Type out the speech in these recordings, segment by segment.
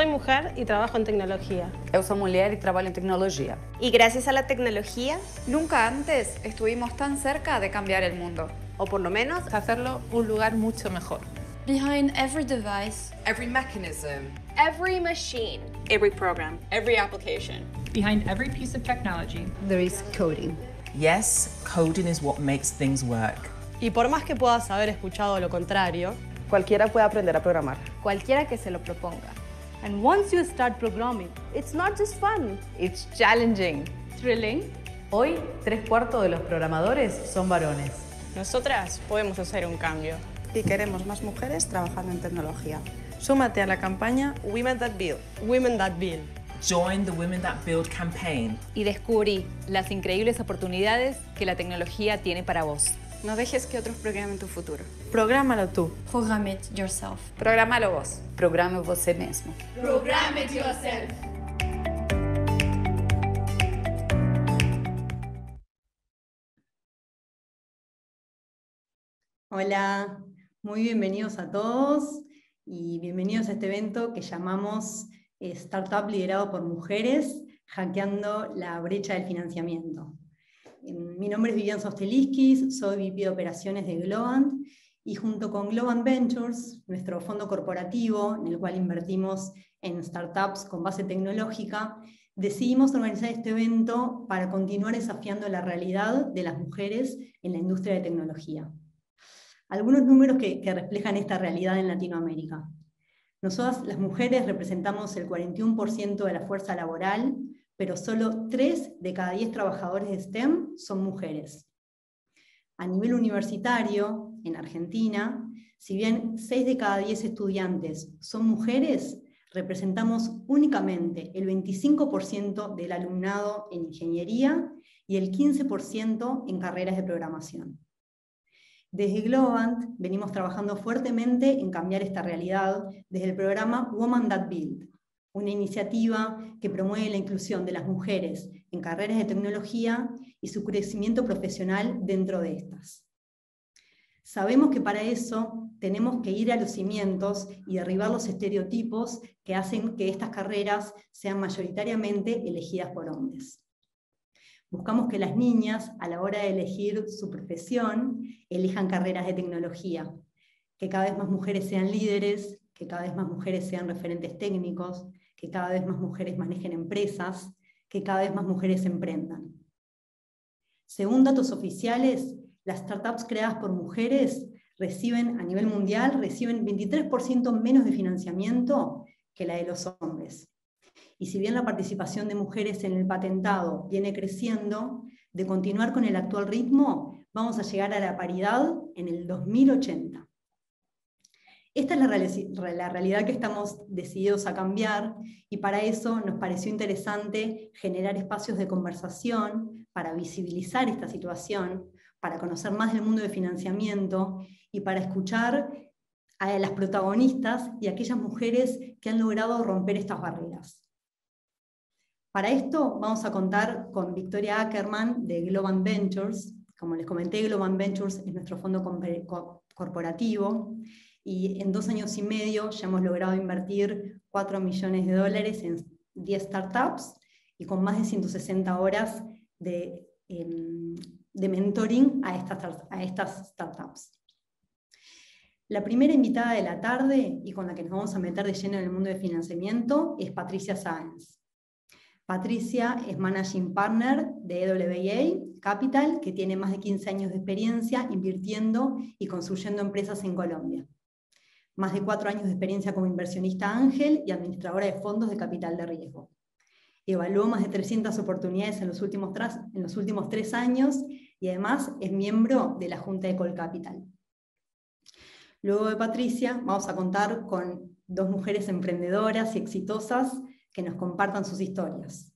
Soy mujer y trabajo en tecnología. Eu sou mulher e trabalho em tecnologia. Y gracias a la tecnología, Nunca antes estuvimos tan cerca de cambiar el mundo. o por lo menos hacerlo un lugar mucho mejor. Behind every device, Every mechanism, Every machine, every program, every application. Behind every piece of technology, there is coding. yes, coding is what makes things work. Y por más que puedas haber escuchado lo contrario, Cualquiera puede aprender a programar. Cualquiera que se lo proponga. And once you start programming, it's not just fun, It's challenging. thrilling, Hoy, tres cuartos de los programadores son varones. nosotras podemos hacer un cambio. Y queremos más mujeres trabajando en tecnología. Súmate a la campaña Women That Build. Women That Build. Join the Women That Build campaign. Y descubrí las increíbles oportunidades que la tecnología tiene para vos. No dejes que otros programen tu futuro. Prográmalo tú. program it yourself. Prográmalo vos. Programe você mesmo. Program it yourself. Hola, muy bienvenidos a todos y bienvenidos a este evento que llamamos eh, Startup liderado por mujeres, hackeando la brecha del financiamiento. Mi nombre es Vivian Sosteliskis, soy VP de operaciones de Globant y junto con Globant Ventures, nuestro fondo corporativo en el cual invertimos en startups con base tecnológica, decidimos organizar este evento para continuar desafiando la realidad de las mujeres en la industria de tecnología algunos números que, que, reflejan esta realidad en Latinoamérica. Nosotras, las mujeres, representamos el 41% de la fuerza laboral, pero solo 3 de cada 10 trabajadores de STEM son mujeres. A nivel universitario, en Argentina, si bien 6 de cada 10 estudiantes son mujeres, representamos únicamente el 25% del alumnado en ingeniería y el 15% en carreras de programación. Desde Globant venimos trabajando fuertemente en cambiar esta realidad desde el programa Woman That Build, una iniciativa que promueve la inclusión de las mujeres en carreras de tecnología y su crecimiento profesional dentro de estas. Sabemos que para eso tenemos que ir a los cimientos y derribar los estereotipos que hacen que estas carreras sean mayoritariamente elegidas por hombres. Buscamos que las niñas, a la hora de elegir su profesión, elijan carreras de tecnología, que cada vez más mujeres sean líderes, que cada vez más mujeres sean referentes técnicos, que cada vez más mujeres manejen empresas, que cada vez más mujeres emprendan. Según datos oficiales, las startups creadas por mujeres reciben, a nivel mundial, reciben 23% menos de financiamiento que la de los hombres. Y si bien la participación de mujeres en el patentado viene creciendo, de continuar con el actual ritmo, vamos a llegar a la paridad en el 2080. Esta es la, realidad que estamos decididos a cambiar y para eso nos pareció interesante generar espacios de conversación para visibilizar esta situación, para conocer más del mundo de financiamiento y para escuchar a las protagonistas y a aquellas mujeres que han logrado romper estas barreras. Para esto vamos a contar con Victoria Ackerman de Global Ventures. Como les comenté, Global Ventures es nuestro fondo corporativo y en dos años y medio ya hemos logrado invertir 4 millones de dólares en 10 startups y con más de 160 horas de, de mentoring a estas, a estas startups. La primera invitada de la tarde y con la que nos vamos a meter de lleno en el mundo de financiamiento es Patricia Sáenz. Patricia es Managing Partner de EWA Capital, que tiene más de 15 años de experiencia invirtiendo y construyendo empresas en Colombia. Más de cuatro años de experiencia como inversionista ángel y administradora de fondos de capital de riesgo. Evaluó más de 300 oportunidades en los últimos, en los últimos tres años y además es miembro de la Junta de Colcapital. Luego de Patricia, vamos a contar con dos mujeres emprendedoras y exitosas que nos compartan sus historias.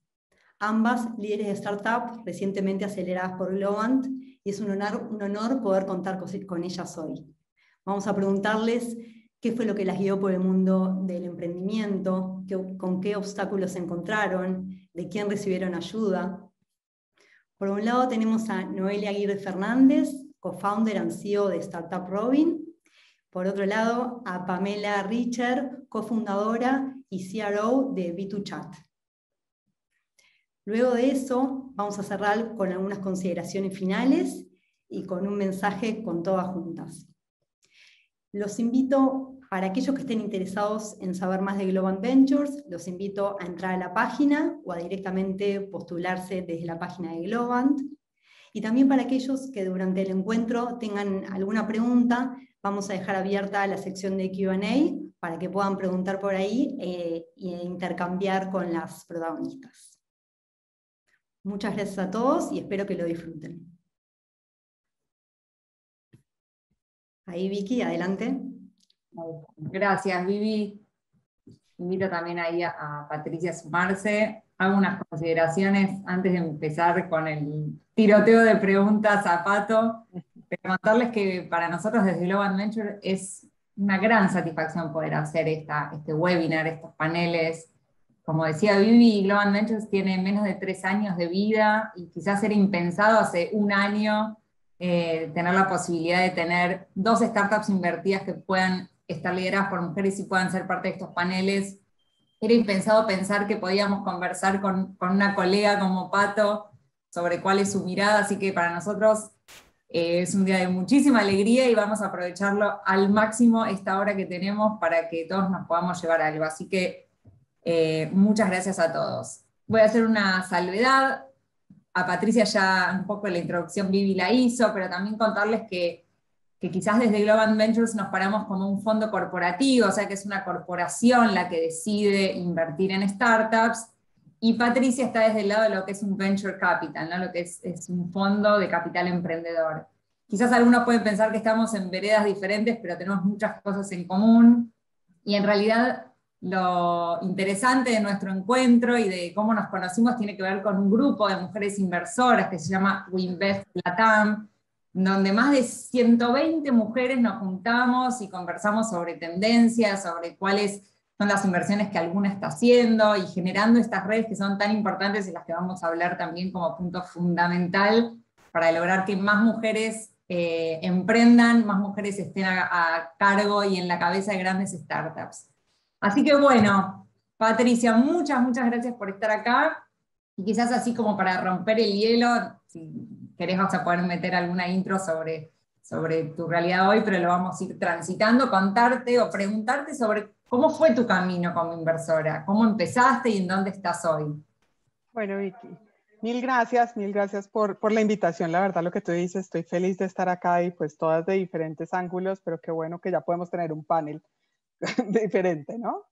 Ambas líderes de startup recientemente aceleradas por Globant y es un honor, un honor poder contar con ellas hoy. Vamos a preguntarles qué fue lo que las guió por el mundo del emprendimiento, qué, con qué obstáculos se encontraron, de quién recibieron ayuda. Por un lado tenemos a Noelia Aguirre Fernández, co-founder and CEO de Startup Robin. Por otro lado, a Pamela Richer, cofundadora y CRO de B2Chat. Luego de eso, vamos a cerrar con algunas consideraciones finales y con un mensaje con todas juntas. Los invito, para aquellos que estén interesados en saber más de Global Ventures, los invito a entrar a la página o a directamente postularse desde la página de Globant. Y también para aquellos que durante el encuentro tengan alguna pregunta, vamos a dejar abierta la sección de QA para que puedan preguntar por ahí e intercambiar con las protagonistas. Muchas gracias a todos y espero que lo disfruten. Ahí Vicky, adelante. Gracias Vivi. Invito también ahí a, Patricia a sumarse. Hago unas consideraciones antes de empezar con el tiroteo de preguntas a Pato. Que para nosotros desde Global Venture es una gran satisfacción poder hacer esta, este webinar, estos paneles. Como decía Vivi, Global Ventures tiene menos de tres años de vida y quizás era impensado hace un año eh, tener la posibilidad de tener dos startups invertidas que puedan estar lideradas por mujeres y puedan ser parte de estos paneles. Era impensado pensar que podíamos conversar con, una colega como Pato sobre cuál es su mirada, así que para nosotros eh, es un día de muchísima alegría y vamos a aprovecharlo al máximo esta hora que tenemos para que todos nos podamos llevar algo. Así que eh, muchas gracias a todos. Voy a hacer una salvedad a Patricia ya un poco la introducción Vivi la hizo, pero también contarles que, que, quizás desde Global Ventures nos paramos como un fondo corporativo, o sea que es una corporación la que decide invertir en startups, y Patricia está desde el lado de lo que es un venture capital, ¿no? lo que es, es un fondo de capital emprendedor. Quizás algunos pueden pensar que estamos en veredas diferentes, pero tenemos muchas cosas en común, y en realidad lo interesante de nuestro encuentro y de cómo nos conocimos tiene que ver con un grupo de mujeres inversoras que se llama WeInvest Latam, donde más de 120 mujeres nos juntamos y conversamos sobre tendencias, sobre cuáles son las inversiones que alguna está haciendo y generando estas redes que son tan importantes y las que vamos a hablar también como punto fundamental para lograr que más mujeres eh, emprendan, más mujeres estén a cargo y en la cabeza de grandes startups. Así que bueno, Patricia, muchas, muchas gracias por estar acá. Y quizás así como para romper el hielo, si querés vas a poder meter alguna intro sobre, sobre tu realidad hoy, pero lo vamos a ir transitando, contarte o preguntarte sobre cómo fue tu camino como inversora, cómo empezaste y en dónde estás hoy. Bueno, Vicky, mil gracias, mil gracias por, por la invitación. La verdad, lo que tú dices, estoy feliz de estar acá y pues todas de diferentes ángulos, pero qué bueno que ya podemos tener un panel diferente, ¿no?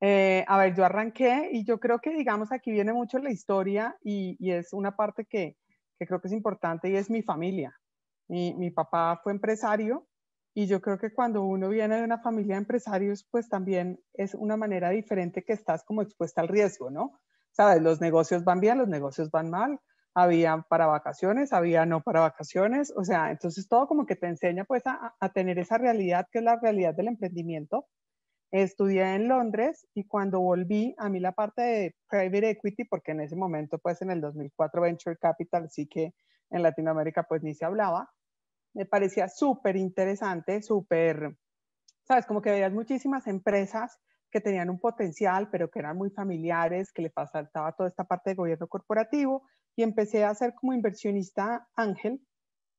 Eh, a ver, yo arranqué y yo creo que, digamos, aquí viene mucho la historia y, es una parte que, que, creo que es importante y es mi familia. Mi, mi, papá fue empresario y yo creo que cuando uno viene de una familia de empresarios, pues también es una manera diferente que estás como expuesta al riesgo, ¿no? Sabes, los negocios van bien, los negocios van mal, había para vacaciones, había no para vacaciones, o sea, entonces todo como que te enseña pues a, a tener esa realidad que es la realidad del emprendimiento Estudié en Londres y cuando volví, a mí la parte de private equity, porque en ese momento, pues en el 2004 Venture Capital, sí que en Latinoamérica pues ni se hablaba, me parecía súper interesante, súper, sabes, como que veías muchísimas empresas que tenían un potencial, pero que eran muy familiares, que le faltaba toda esta parte de gobierno corporativo y empecé a ser como inversionista ángel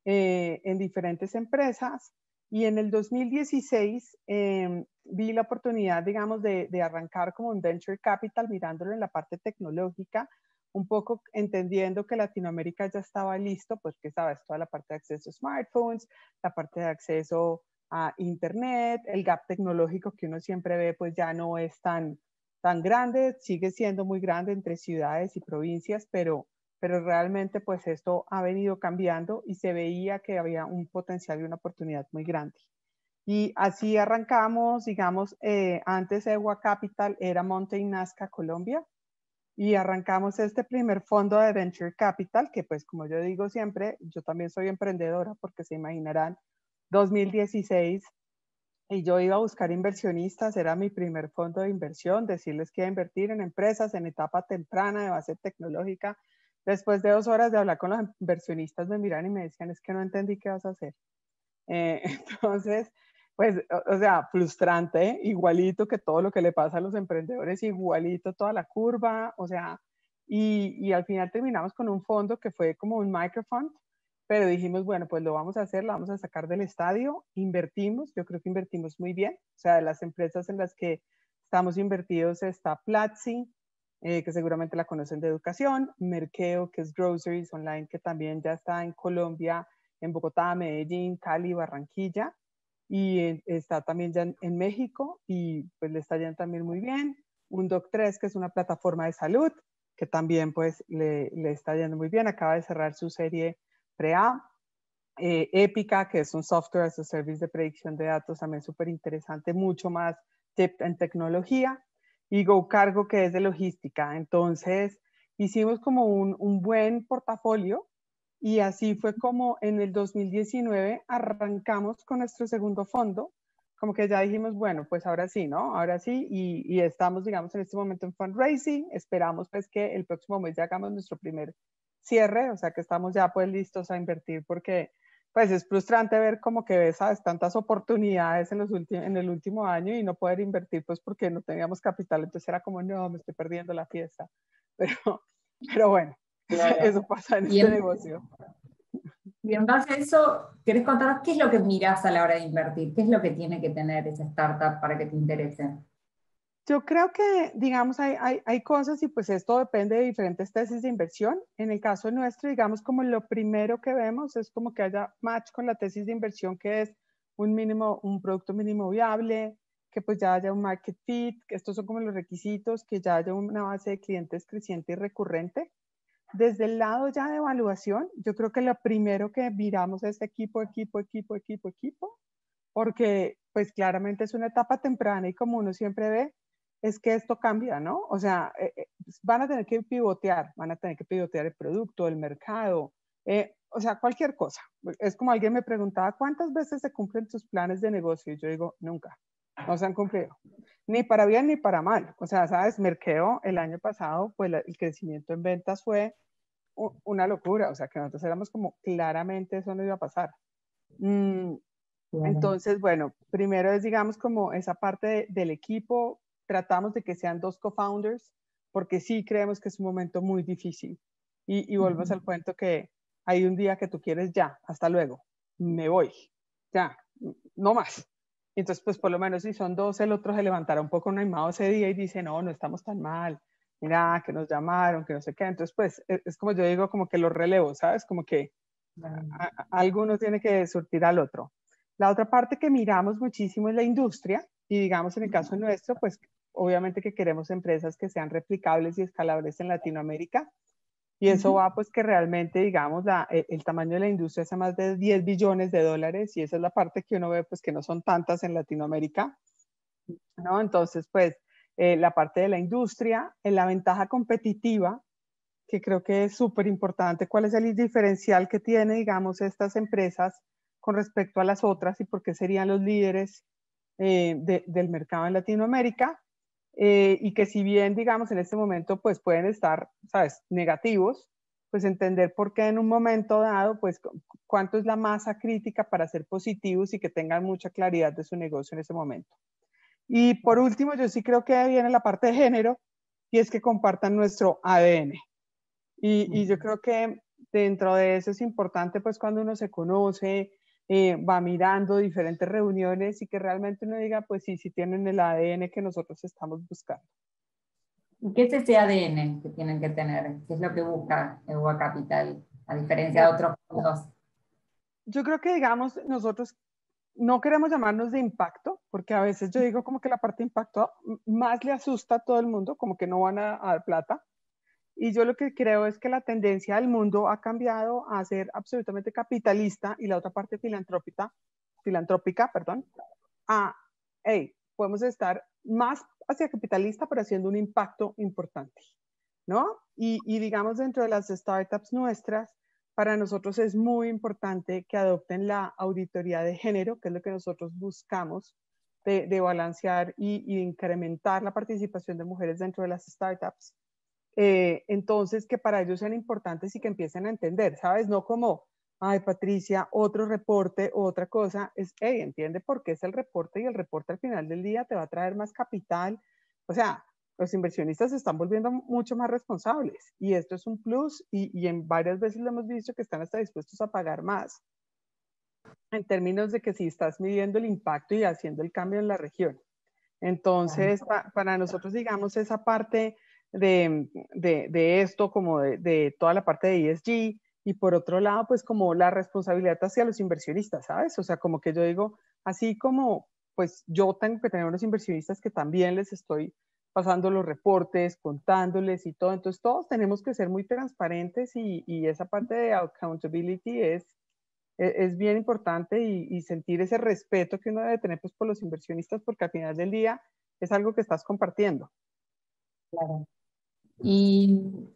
eh, en diferentes empresas y en el 2016 em, vi la oportunidad, digamos, de, arrancar como un venture capital mirándolo en la parte tecnológica, un poco entendiendo que Latinoamérica ya estaba listo, pues que sabes, toda la parte de acceso a smartphones, la parte de acceso a Internet, el gap tecnológico que uno siempre ve, pues ya no es tan, tan grande, sigue siendo muy grande entre ciudades y provincias, pero pero realmente pues esto ha venido cambiando y se veía que había un potencial y una oportunidad muy grande. Y así arrancamos, digamos, eh, antes Ewa Capital era Mountain Nazca Colombia y arrancamos este primer fondo de Venture Capital, que pues como yo digo siempre, yo también soy emprendedora porque se imaginarán, 2016 y yo iba a buscar inversionistas, era mi primer fondo de inversión, decirles que iba a invertir en empresas en etapa temprana de base tecnológica Después de dos horas de hablar con los inversionistas me miran y me decían, es que no entendí qué vas a hacer. Eh, entonces, pues, o, sea, frustrante, igualito que todo lo que le pasa a los emprendedores, igualito toda la curva, o sea, y, y al final terminamos con un fondo que fue como un microfund, pero dijimos, bueno, pues lo vamos a hacer, lo vamos a sacar del estadio, invertimos, yo creo que invertimos muy bien, o sea, de las empresas en las que estamos invertidos está Platzi, eh, que seguramente la conocen de educación, Merkeo, que es groceries online, que también ya está en Colombia, en Bogotá, Medellín, Cali, Barranquilla, y está también ya en, México y pues le está yendo también muy bien. Un Doc3, que es una plataforma de salud, que también pues le, le está yendo muy bien, acaba de cerrar su serie pre-A. Eh, Épica, que es un software as a service de predicción de datos, también súper interesante, mucho más tip en tecnología y GoCargo, que es de logística. Entonces, hicimos como un, un buen portafolio y así fue como en el 2019 arrancamos con nuestro segundo fondo, como que ya dijimos, bueno, pues ahora sí, ¿no? Ahora sí, y, y, estamos, digamos, en este momento en fundraising, esperamos pues que el próximo mes ya hagamos nuestro primer cierre, o sea que estamos ya pues listos a invertir porque pues es frustrante ver como que ves ¿sabes? tantas oportunidades en, los en el último año y no poder invertir pues porque no teníamos capital, entonces era como, no, me estoy perdiendo la fiesta. Pero, pero bueno, eso pasa en este negocio. Y en base a eso, ¿querés contarnos qué es lo que mirás a la hora de invertir? ¿Qué es lo que tiene que tener esa startup para que te interese? Yo creo que, digamos, hay, hay, hay, cosas y pues esto depende de diferentes tesis de inversión. En el caso nuestro, digamos, como lo primero que vemos es como que haya match con la tesis de inversión que es un mínimo, un producto mínimo viable, que pues ya haya un market fit, que estos son como los requisitos, que ya haya una base de clientes creciente y recurrente. Desde el lado ya de evaluación, yo creo que lo primero que miramos es equipo, equipo, equipo, equipo, equipo, porque pues claramente es una etapa temprana y como uno siempre ve, es que esto cambia, ¿no? O sea, eh, eh, van a tener que pivotear, van a tener que pivotear el producto, el mercado, eh, o sea, cualquier cosa. Es como alguien me preguntaba, ¿cuántas veces se cumplen tus planes de negocio? Y yo digo, nunca, no se han cumplido, ni para bien ni para mal. O sea, sabes, Merkeo el año pasado, pues el crecimiento en ventas fue una locura, o sea, que nosotros éramos como, claramente eso no iba a pasar. Mm, entonces, bueno, primero es, digamos, como esa parte del equipo, tratamos de que sean dos co-founders, porque sí creemos que es un momento muy difícil. Y, y volvemos al cuento que hay un día que tú quieres ya, hasta luego, me voy, ya, no más. Entonces, pues por lo menos si son dos, el otro se levantará un poco animado ese día y dice, no, no estamos tan mal, mira, que nos llamaron, que no sé qué. Entonces, pues e, es, como yo digo, como que los relevos, ¿sabes? Como que alguno tiene que surtir al otro. La otra parte que miramos muchísimo es la industria y digamos en el caso nuestro, pues obviamente que queremos empresas que sean replicables y escalables en Latinoamérica. Y eso va pues que realmente, digamos, la, e, el, tamaño de la industria es más de 10 billones de dólares y esa es la parte que uno ve pues que no son tantas en Latinoamérica. ¿no? Entonces, pues eh, la parte de la industria, en la ventaja competitiva, que creo que es súper importante, cuál es el diferencial que tiene, digamos, estas empresas con respecto a las otras y por qué serían los líderes eh, del mercado en Latinoamérica. Eh, y que si bien, digamos, en este momento, pues pueden estar, ¿sabes?, negativos, pues entender por qué en un momento dado, pues cuánto es la masa crítica para ser positivos y que tengan mucha claridad de su negocio en ese momento. Y por último, yo sí creo que viene la parte de género y es que compartan nuestro ADN. Y, y yo creo que dentro de eso es importante, pues cuando uno se conoce, eh, va mirando diferentes reuniones y que realmente uno diga, pues sí, sí tienen el ADN que nosotros estamos buscando. ¿Y qué es ese ADN que tienen que tener? ¿Qué es lo que busca EUA Capital, a diferencia de otros fondos? Yo creo que, digamos, nosotros no queremos llamarnos de impacto, porque a veces yo digo como que la parte de impacto más le asusta a todo el mundo, como que no van a dar plata, y yo lo que creo es que la tendencia del mundo ha cambiado a ser absolutamente capitalista y la otra parte filantrópica, filantrópica, perdón, a, hey, podemos estar más hacia capitalista, pero haciendo un impacto importante, ¿no? Y, y digamos, dentro de las startups nuestras, para nosotros es muy importante que adopten la auditoría de género, que es lo que nosotros buscamos de, de balancear y, y incrementar la participación de mujeres dentro de las startups eh, entonces, que para ellos sean importantes y que empiecen a entender, ¿sabes? No como, ay Patricia, otro reporte, otra cosa, es, hey, entiende por qué es el reporte y el reporte al final del día te va a traer más capital. O sea, los inversionistas se están volviendo mucho más responsables y esto es un plus y, y en varias veces lo hemos visto que están hasta dispuestos a pagar más en términos de que si estás midiendo el impacto y haciendo el cambio en la región. Entonces, para nosotros, digamos, esa parte de, de, de esto, como de, de, toda la parte de ESG, y por otro lado, pues como la responsabilidad hacia los inversionistas, ¿sabes? O sea, como que yo digo, así como, pues yo tengo que tener unos inversionistas que también les estoy pasando los reportes, contándoles y todo, entonces todos tenemos que ser muy transparentes y, y esa parte de accountability es, e, es bien importante y, sentir ese respeto que uno debe tener pues, por los inversionistas, porque al final del día es algo que estás compartiendo. Claro. Y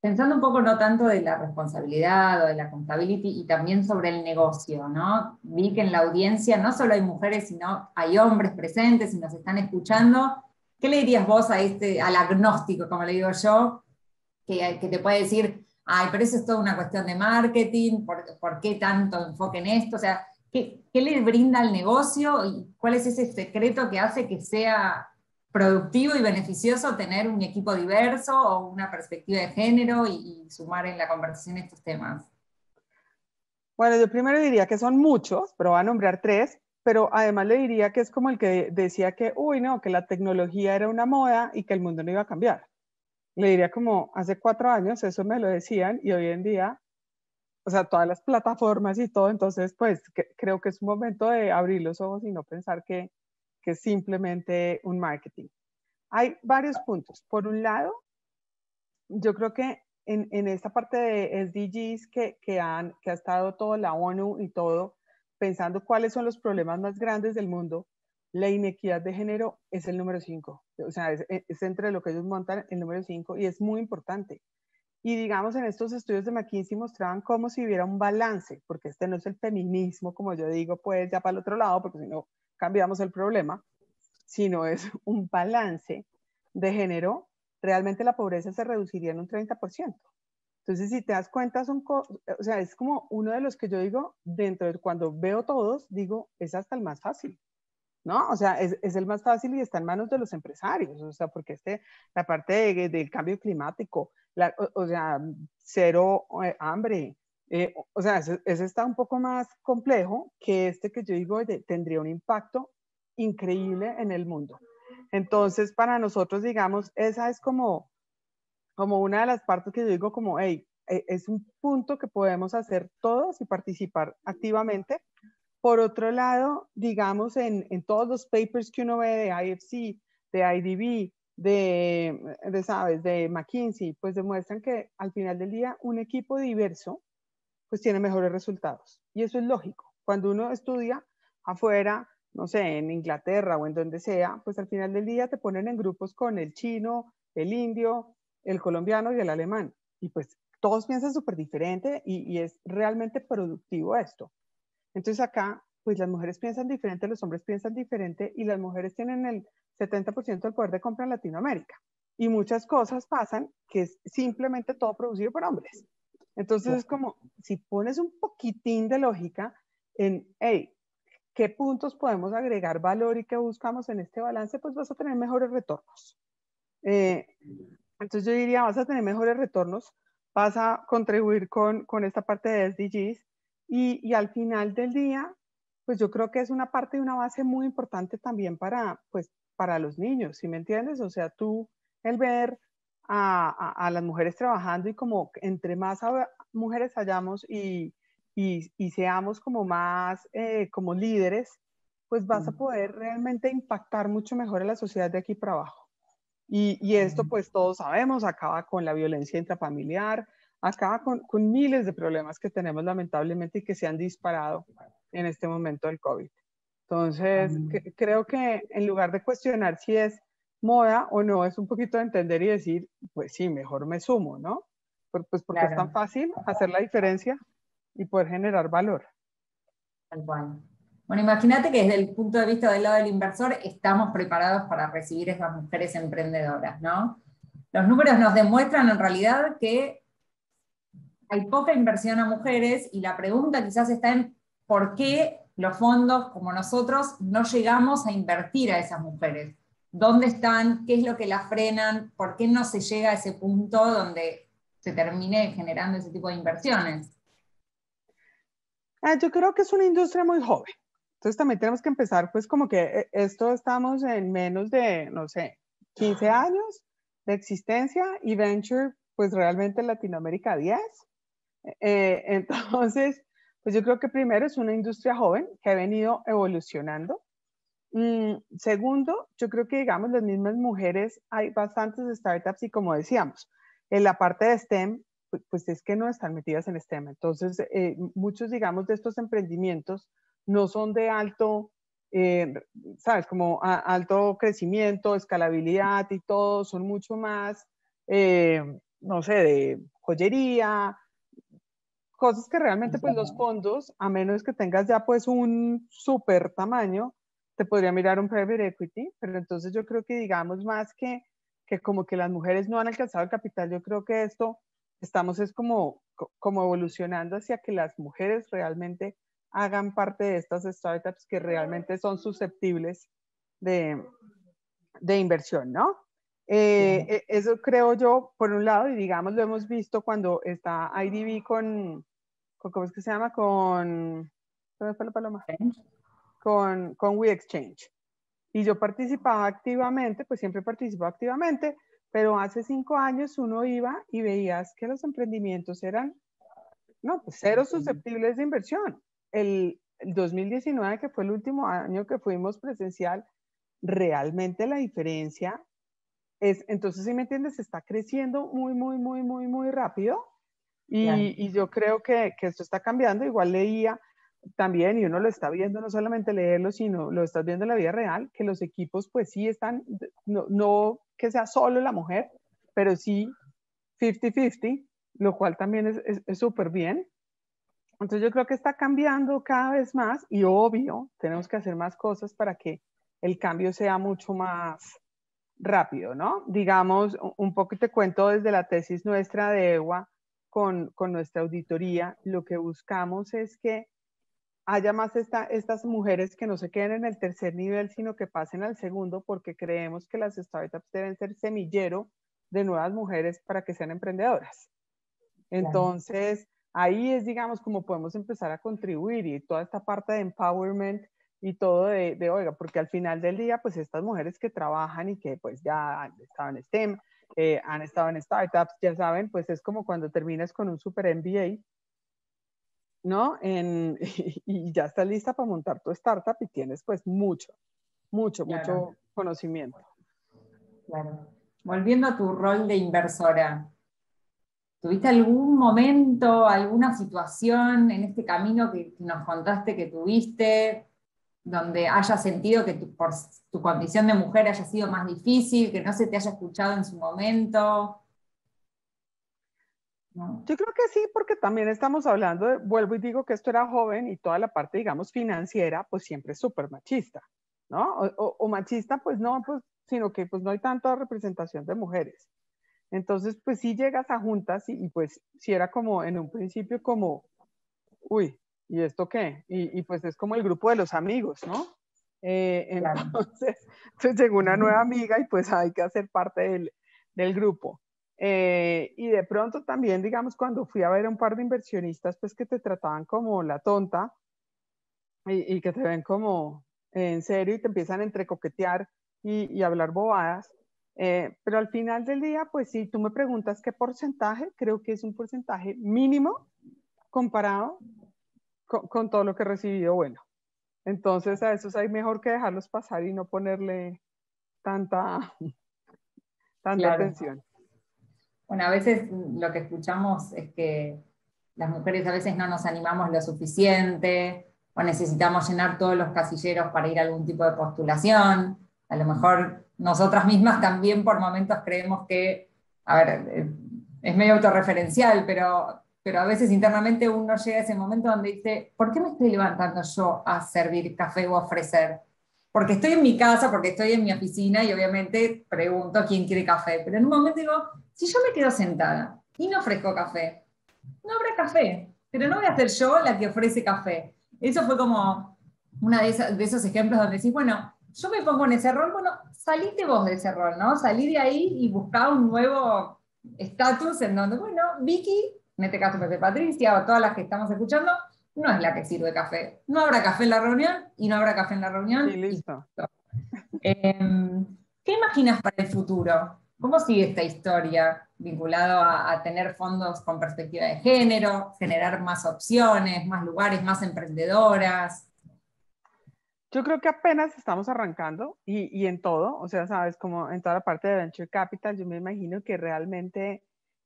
pensando un poco no tanto de la responsabilidad o de la accountability y también sobre el negocio, ¿no? Vi que en la audiencia no solo hay mujeres, sino hay hombres presentes y nos están escuchando. ¿Qué le dirías vos a este, al agnóstico, como le digo yo, que, que te puede decir, ay, pero eso es toda una cuestión de marketing, ¿por, ¿por qué tanto enfoque en esto? O sea, ¿qué, ¿qué, le brinda al negocio y cuál es ese secreto que hace que sea productivo y beneficioso tener un equipo diverso o una perspectiva de género y, y sumar en la conversación estos temas? Bueno, yo primero diría que son muchos, pero voy a nombrar tres, pero además le diría que es como el que decía que, uy, no, que la tecnología era una moda y que el mundo no iba a cambiar le diría como hace cuatro años eso me lo decían y hoy en día, o sea, todas las plataformas y todo, entonces pues que, creo que es un momento de abrir los ojos y no pensar que, que simplemente un marketing. Hay varios puntos. Por un lado, yo creo que en, en esta parte de SDGs que, que, han, que ha estado toda la ONU y todo, pensando cuáles son los problemas más grandes del mundo, la inequidad de género es el número 5. O sea, es, es, entre lo que ellos montan el número 5 y es muy importante. Y digamos, en estos estudios de McKinsey mostraban como si hubiera un balance, porque este no es el feminismo, como yo digo, pues ya para el otro lado, porque si no cambiamos el problema, sino es un balance de género, realmente la pobreza se reduciría en un 30%. Entonces, si te das cuenta, son o sea, es como uno de los que yo digo, dentro de cuando veo todos, digo, es hasta el más fácil. ¿no? O sea, es, el más fácil y está en manos de los empresarios, o sea, porque este, la parte de, del cambio climático, la, o, o, sea, cero eh, hambre, eh, o sea, ese, está un poco más complejo que este que yo digo de, tendría un impacto increíble en el mundo. Entonces, para nosotros, digamos, esa es como, como una de las partes que yo digo como, hey, e, es un punto que podemos hacer todos y participar activamente por otro lado, digamos, en, en, todos los papers que uno ve de IFC, de IDB, de, de, ¿sabes?, de McKinsey, pues demuestran que al final del día un equipo diverso, pues tiene mejores resultados. Y eso es lógico. Cuando uno estudia afuera, no sé, en Inglaterra o en donde sea, pues al final del día te ponen en grupos con el chino, el indio, el colombiano y el alemán. Y pues todos piensan súper diferente y, es realmente productivo esto. Entonces acá, pues las mujeres piensan diferente, los hombres piensan diferente y las mujeres tienen el 70% del poder de compra en Latinoamérica. Y muchas cosas pasan que es simplemente todo producido por hombres. Entonces es como, si pones un poquitín de lógica en, hey, ¿qué puntos podemos agregar valor y qué buscamos en este balance? Pues vas a tener mejores retornos. Eh, entonces yo diría, vas a tener mejores retornos, vas a contribuir con, con esta parte de SDGs y, y, al final del día, pues yo creo que es una parte y una base muy importante también para, pues, para los niños, ¿sí me entiendes? O sea, tú, el ver a, a, a las mujeres trabajando y como entre más mujeres hayamos y, y, y seamos como más eh, como líderes, pues vas a poder realmente impactar mucho mejor en la sociedad de aquí para abajo. Y, y esto, pues todos sabemos, acaba con la violencia intrafamiliar, acaba con, con, miles de problemas que tenemos lamentablemente y que se han disparado en este momento del COVID. Entonces, que, creo que en lugar de cuestionar si es moda o no, es un poquito de entender y decir, pues sí, mejor me sumo, ¿no? Pues, porque claro. es tan fácil hacer la diferencia y poder generar valor. Tal cual. Bueno, imagínate que desde el punto de vista del lado del inversor estamos preparados para recibir esas mujeres emprendedoras, ¿no? Los números nos demuestran en realidad que hay poca inversión a mujeres y la pregunta quizás está en por qué los fondos como nosotros no llegamos a invertir a esas mujeres. ¿Dónde están? ¿Qué es lo que las frenan? ¿Por qué no se llega a ese punto donde se termine generando ese tipo de inversiones? Ah, yo creo que es una industria muy joven. Entonces también tenemos que empezar, pues como que eh, esto estamos en menos de, no sé, 15 años de existencia y venture, pues realmente en Latinoamérica 10. Eh, entonces, pues yo creo que primero es una industria joven que ha venido evolucionando. Mm, segundo, yo creo que, digamos, las mismas mujeres, hay bastantes startups y como decíamos, en la parte de STEM, pues, es que no están metidas en STEM. Entonces, eh, muchos, digamos, de estos emprendimientos no son de alto, eh, ¿sabes? Como alto crecimiento, escalabilidad y todo, son mucho más, eh, no sé, de joyería, cosas que realmente pues los fondos, a menos que tengas ya pues un súper tamaño, te podría mirar un private equity, pero entonces yo creo que digamos más que, que como que las mujeres no han alcanzado el capital, yo creo que esto estamos es como, como evolucionando hacia que las mujeres realmente hagan parte de estas startups que realmente son susceptibles de, de inversión, ¿no? Eh, e, eso creo yo, por un lado, y digamos, lo hemos visto cuando está IDB con, con ¿cómo es que se llama? Con, ¿cómo fue la paloma? Con, con WeExchange. Y yo participaba activamente, pues siempre participo activamente, pero hace cinco años uno iba y veías que los emprendimientos eran, no, pues cero susceptibles de inversión. El, el 2019, que fue el último año que fuimos presencial, realmente la diferencia es, entonces, si me entiendes, está creciendo muy, muy, muy, muy, muy rápido. Y, y yo creo que, que, esto está cambiando. Igual leía también, y uno lo está viendo, no solamente leerlo, sino lo estás viendo en la vida real, que los equipos pues sí están, no, no que sea solo la mujer, pero sí 50-50, lo cual también es súper bien. Entonces yo creo que está cambiando cada vez más y obvio, tenemos que hacer más cosas para que el cambio sea mucho más, rápido, ¿no? Digamos, un poco te cuento desde la tesis nuestra de EWA con, con nuestra auditoría, lo que buscamos es que haya más esta, estas mujeres que no se queden en el tercer nivel, sino que pasen al segundo, porque creemos que las startups deben ser semillero de nuevas mujeres para que sean emprendedoras. Entonces, ahí es, digamos, como podemos empezar a contribuir y toda esta parte de empowerment y todo de, de, oiga, porque al final del día, pues estas mujeres que trabajan y que pues ya han estado en STEM, eh, han estado en startups, ya saben, pues es como cuando terminas con un super MBA, ¿no? En, y, ya estás lista para montar tu startup y tienes pues mucho, mucho, mucho conocimiento. Claro. Volviendo a tu rol de inversora, ¿tuviste algún momento, alguna situación en este camino que, que nos contaste que tuviste donde haya sentido que tu, por tu condición de mujer haya sido más difícil, que no se te haya escuchado en su momento? Yo creo que sí, porque también estamos hablando, de, vuelvo y digo que esto era joven y toda la parte, digamos, financiera, pues siempre es súper machista, ¿no? O, machista, pues no, pues, sino que pues no hay tanta representación de mujeres. Entonces, pues sí llegas a juntas y, y pues si era como en un principio como, uy, ¿y esto qué? Y, pues es como el grupo de los amigos, ¿no? Eh, entonces, entonces, llegó una nueva amiga y pues hay que hacer parte del, del grupo. Eh, y de pronto también, digamos, cuando fui a ver a un par de inversionistas, pues que te trataban como la tonta y, y que te ven como en serio y te empiezan a entrecoquetear y, y hablar bobadas. Eh, pero al final del día, pues si tú me preguntas qué porcentaje, creo que es un porcentaje mínimo comparado con, todo lo que he recibido bueno. Entonces a esos hay mejor que dejarlos pasar y no ponerle tanta, tanta atención. Bueno, a veces lo que escuchamos es que las mujeres a veces no nos animamos lo suficiente o necesitamos llenar todos los casilleros para ir a algún tipo de postulación. A lo mejor nosotras mismas también por momentos creemos que, a ver, es medio autorreferencial, pero pero a veces internamente uno llega a ese momento donde dice, ¿por qué me estoy levantando yo a servir café o ofrecer? Porque estoy en mi casa, porque estoy en mi oficina y obviamente pregunto quién quiere café, pero en un momento digo, si yo me quedo sentada y no ofrezco café, no habrá café, pero no voy a ser yo la que ofrece café. Eso fue como uno de, de esos ejemplos donde decís, bueno, yo me pongo en ese rol, bueno, salite vos de ese rol, ¿no? Salí de ahí y buscá un nuevo estatus en donde, bueno, Vicky, en este caso de Patricia o todas las que estamos escuchando, no es la que sirve café. No habrá café en la reunión y no habrá café en la reunión. Y listo. Em, ¿Qué imaginas para el futuro? ¿Cómo sigue esta historia vinculado a, tener fondos con perspectiva de género, generar más opciones, más lugares, más emprendedoras? Yo creo que apenas estamos arrancando y, y, en todo, o sea, sabes, como en toda la parte de Venture Capital, yo me imagino que realmente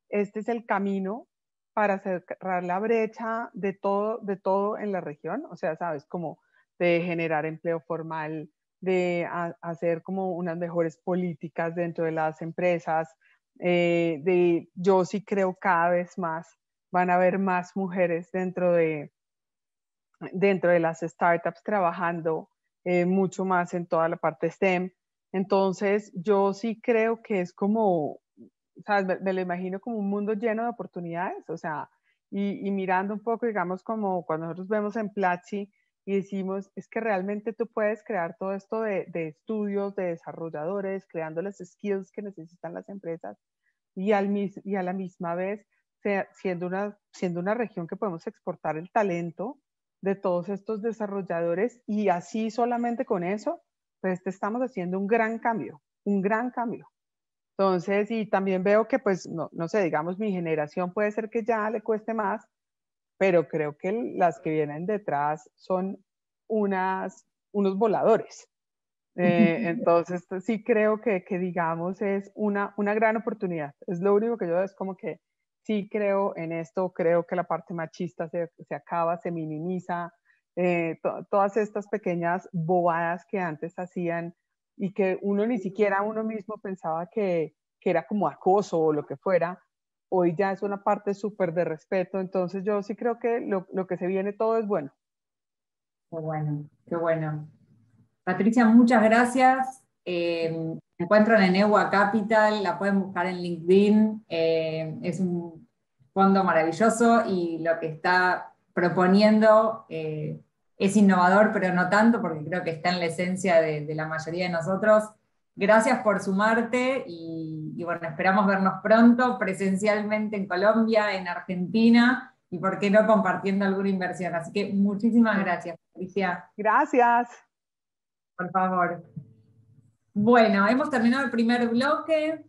este es el camino para cerrar la brecha de todo, de todo en la región, o sea, sabes, como de generar empleo formal, de hacer como unas mejores políticas dentro de las empresas, eh, de yo sí creo cada vez más van a haber más mujeres dentro de, dentro de las startups trabajando eh, mucho más en toda la parte STEM. Entonces, yo sí creo que es como, ¿sabes? Me, lo imagino como un mundo lleno de oportunidades, o sea, y, y, mirando un poco, digamos, como cuando nosotros vemos en Platzi y decimos, es que realmente tú puedes crear todo esto de, de estudios, de desarrolladores, creando las skills que necesitan las empresas y, al, y a la misma vez siendo una, siendo una región que podemos exportar el talento de todos estos desarrolladores y así solamente con eso, pues estamos haciendo un gran cambio, un gran cambio. Entonces, y también veo que, pues, no, no sé, digamos, mi generación puede ser que ya le cueste más, pero creo que las que vienen detrás son unas, unos voladores. Eh, entonces, sí creo que, que, digamos, es una, una gran oportunidad. Es lo único que yo es como que sí creo en esto, creo que la parte machista se, se acaba, se minimiza, eh, to, todas estas pequeñas bobadas que antes hacían y que uno ni siquiera uno mismo pensaba que, que era como acoso o lo que fuera, hoy ya es una parte súper de respeto, entonces yo sí creo que lo, que se viene todo es bueno. Qué bueno, qué bueno. Patricia, muchas gracias. Eh, encuentran en EWA Capital, la pueden buscar en LinkedIn, eh, es un fondo maravilloso y lo que está proponiendo eh, es innovador, pero no tanto, porque creo que está en la esencia de la mayoría de nosotros. Gracias por sumarte y, y, bueno, esperamos vernos pronto presencialmente en Colombia, en Argentina y por qué no compartiendo alguna inversión. Así que muchísimas gracias, Patricia. Gracias. Por favor. Bueno, hemos terminado el primer bloque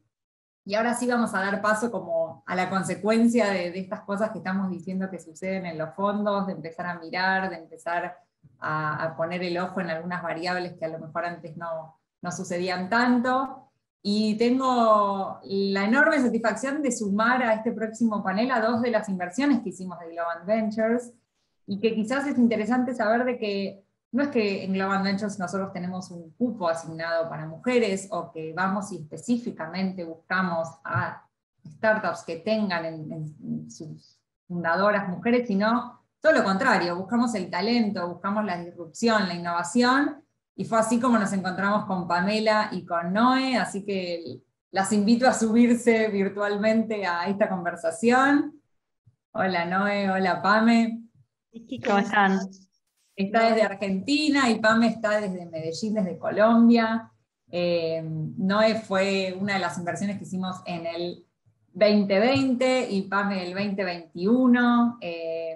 y ahora sí vamos a dar paso como a la consecuencia de, de, estas cosas que estamos diciendo que suceden en los fondos, de empezar a mirar, de empezar a, a poner el ojo en algunas variables que a lo mejor antes no, no sucedían tanto. Y tengo la enorme satisfacción de sumar a este próximo panel a dos de las inversiones que hicimos de Global Ventures y que quizás es interesante saber de que no es que en Global Ventures nosotros tenemos un cupo asignado para mujeres o que vamos y específicamente buscamos a startups que tengan en, en sus fundadoras mujeres, sino todo lo contrario, buscamos el talento, buscamos la disrupción, la innovación, y fue así como nos encontramos con Pamela y con Noé, así que las invito a subirse virtualmente a esta conversación. Hola Noé, hola Pame. ¿Cómo están? está desde Argentina y Pame está desde Medellín, desde Colombia. Eh, Noé fue una de las inversiones que hicimos en el 2020 y Pame el 2021. Eh,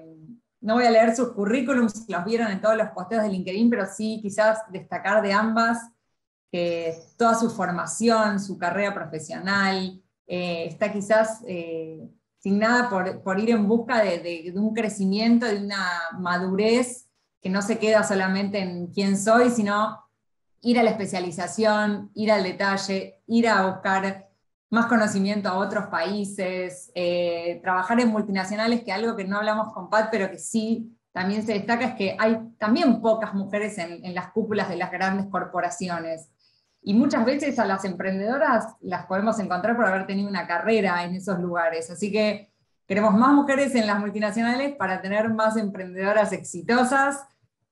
no voy a leer sus currículums, los vieron en todos los posteos de LinkedIn, pero sí quizás destacar de ambas que toda su formación, su carrera profesional, eh, está quizás eh, signada por, por, ir en busca de, de, de un crecimiento, de una madurez que no se queda solamente en quién soy, sino ir a la especialización, ir al detalle, ir a buscar más conocimiento a otros países, eh, trabajar en multinacionales, que algo que no hablamos con Pat, pero que sí también se destaca es que hay también pocas mujeres en, en las cúpulas de las grandes corporaciones. Y muchas veces a las emprendedoras las podemos encontrar por haber tenido una carrera en esos lugares. Así que queremos más mujeres en las multinacionales para tener más emprendedoras exitosas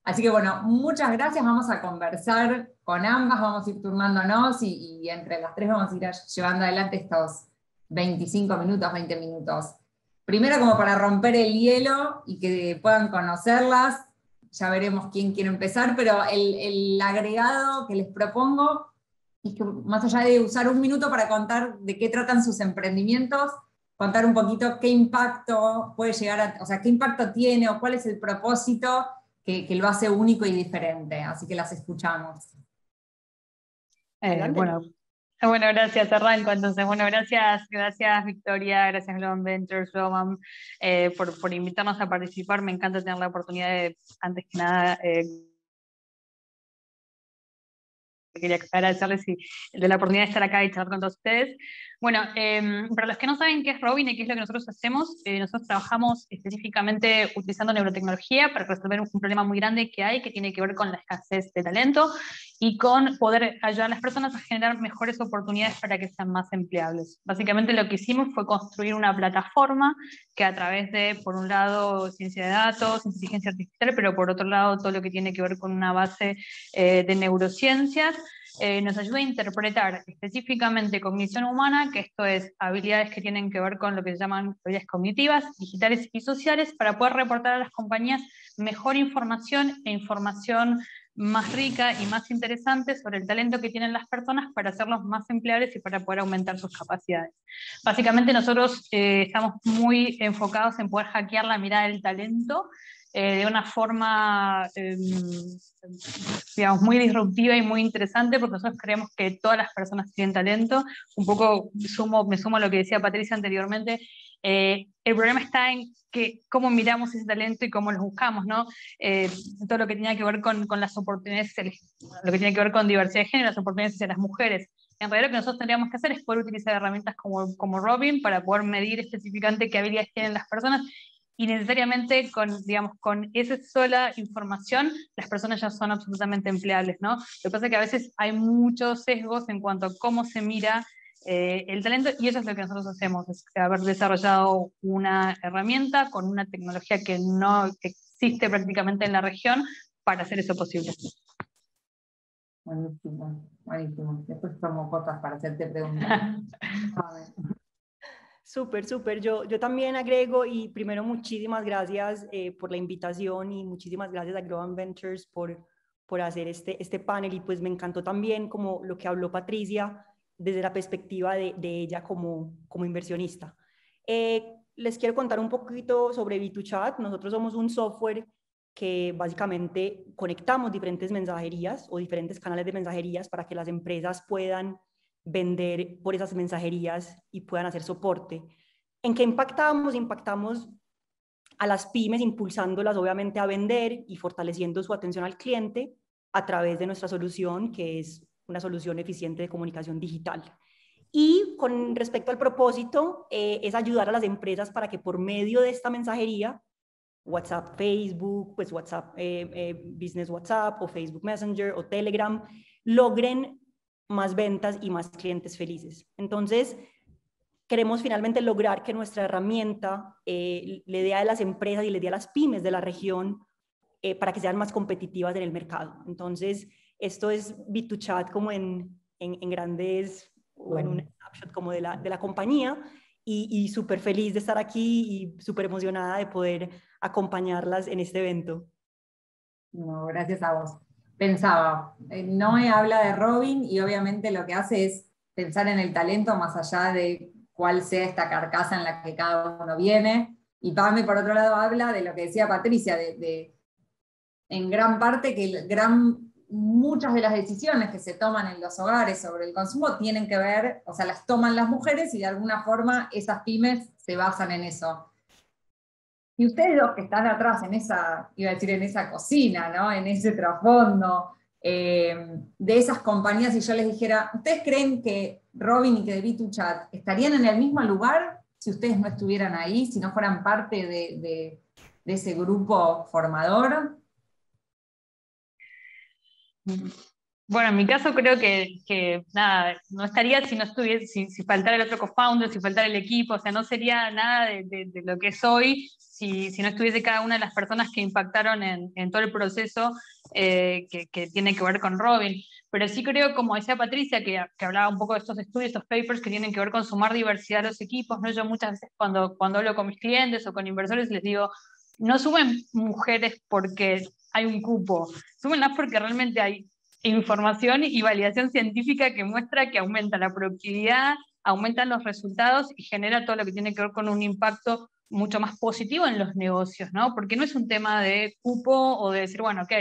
Así que bueno, muchas gracias, vamos a conversar con ambas, vamos a ir turnándonos y, entre las tres vamos a ir llevando adelante estos 25 minutos, 20 minutos. primero como para romper el hielo y que puedan conocerlas, ya veremos quién quiere empezar, pero el, agregado que les propongo es que más allá de usar un minuto para contar de qué tratan sus emprendimientos, contar un poquito qué impacto puede llegar a, o sea, qué impacto tiene o cuál es el propósito que lo hace único y diferente. Así que las escuchamos. Eh, bueno, bueno, gracias, arranco entonces. Bueno, gracias, gracias Victoria, gracias Global Ventures, Roman, eh, por, por, invitarnos a participar. Me encanta tener la oportunidad de, antes que nada, eh, quería agradecerles y, de la oportunidad de estar acá y charlar con todos ustedes. Bueno, eh, para los que no saben qué es Robin y qué es lo que nosotros hacemos, eh, nosotros trabajamos específicamente utilizando neurotecnología para resolver un, problema muy grande que hay, que tiene que ver con la escasez de talento y con poder ayudar a las personas a generar mejores oportunidades para que sean más empleables. Básicamente lo que hicimos fue construir una plataforma que a través de, por un lado, ciencia de datos, inteligencia artificial, pero por otro lado, todo lo que tiene que ver con una base eh, de neurociencias, eh, nos ayuda a interpretar específicamente cognición humana, que esto es habilidades que tienen que ver con lo que se llaman habilidades cognitivas, digitales y sociales, para poder reportar a las compañías mejor información e información más rica y más interesante sobre el talento que tienen las personas para hacerlos más empleables y para poder aumentar sus capacidades. Básicamente nosotros eh, estamos muy enfocados en poder hackear la mirada del talento eh, de una forma, eh, digamos, muy disruptiva y muy interesante, porque nosotros creemos que todas las personas tienen talento. Un poco me sumo a lo que decía Patricia anteriormente. Eh, el problema está en que cómo miramos ese talento y cómo lo buscamos, ¿no? Eh, todo lo que tiene que ver con, con, las oportunidades, lo que tiene que ver con diversidad de género, las oportunidades de las mujeres. En realidad lo que nosotros tendríamos que hacer es poder utilizar herramientas como, como Robin para poder medir específicamente qué habilidades tienen las personas y necesariamente con, digamos, con esa sola información las personas ya son absolutamente empleables, ¿no? Lo que pasa es que a veces hay muchos sesgos en cuanto a cómo se mira eh, el talento y eso es lo que nosotros hacemos, es haber desarrollado una herramienta con una tecnología que no existe prácticamente en la región para hacer eso posible. Buenísimo, buenísimo. Después tomo cosas para hacerte preguntas. Súper, súper. Yo, yo también agrego y primero muchísimas gracias eh, por la invitación y muchísimas gracias a Global Ventures por, por hacer este, este panel y pues me encantó también como lo que habló Patricia desde la perspectiva de, de ella como, como inversionista. Eh, les quiero contar un poquito sobre B2Chat. Nosotros somos un software que básicamente conectamos diferentes mensajerías o diferentes canales de mensajerías para que las empresas puedan vender por esas mensajerías y puedan hacer soporte. ¿En qué impactamos? Impactamos a las pymes impulsándolas obviamente a vender y fortaleciendo su atención al cliente a través de nuestra solución, que es una solución eficiente de comunicación digital. Y con respecto al propósito, eh, es ayudar a las empresas para que por medio de esta mensajería, WhatsApp, Facebook, pues WhatsApp, eh, eh, Business WhatsApp o Facebook Messenger o Telegram, logren más ventas y más clientes felices. Entonces, queremos finalmente lograr que nuestra herramienta le dé a las empresas y le dé a las pymes de la región para que sean más competitivas en el mercado. Entonces, esto es B2Chat como en, en, grandes, o en un snapshot como de la, de la compañía y, y súper feliz de estar aquí y súper emocionada de poder acompañarlas en este evento. No, gracias a vos pensaba, eh, Noé habla de Robin y obviamente lo que hace es pensar en el talento más allá de cuál sea esta carcasa en la que cada uno viene. Y Pame, por otro lado, habla de lo que decía Patricia, de, en gran parte que gran, muchas de las decisiones que se toman en los hogares sobre el consumo tienen que ver, o sea, las toman las mujeres y de alguna forma esas pymes se basan en eso. Y ustedes los que están atrás en esa, iba a decir, en esa cocina, ¿no? En ese trasfondo eh, de esas compañías, si yo les dijera, ¿ustedes creen que Robin y que de Chat estarían en el mismo lugar si ustedes no estuvieran ahí, si no fueran parte de, ese grupo formador? Bueno, en mi caso creo que, nada, no estaría si no estuviese, si, faltara el otro co-founder, si faltara el equipo, o sea, no sería nada de, lo que soy si, no estuviese cada una de las personas que impactaron en, todo el proceso eh, que, que, tiene que ver con Robin. Pero sí creo, como decía Patricia, que, que, hablaba un poco de estos estudios, estos papers que tienen que ver con sumar diversidad a los equipos. ¿no? Yo muchas veces cuando, cuando hablo con mis clientes o con inversores les digo, no suben mujeres porque hay un cupo, súmenlas porque realmente hay información y validación científica que muestra que aumenta la productividad, aumentan los resultados y genera todo lo que tiene que ver con un impacto mucho más positivo en los negocios, ¿no? Porque no es un tema de cupo o de decir, bueno, ok,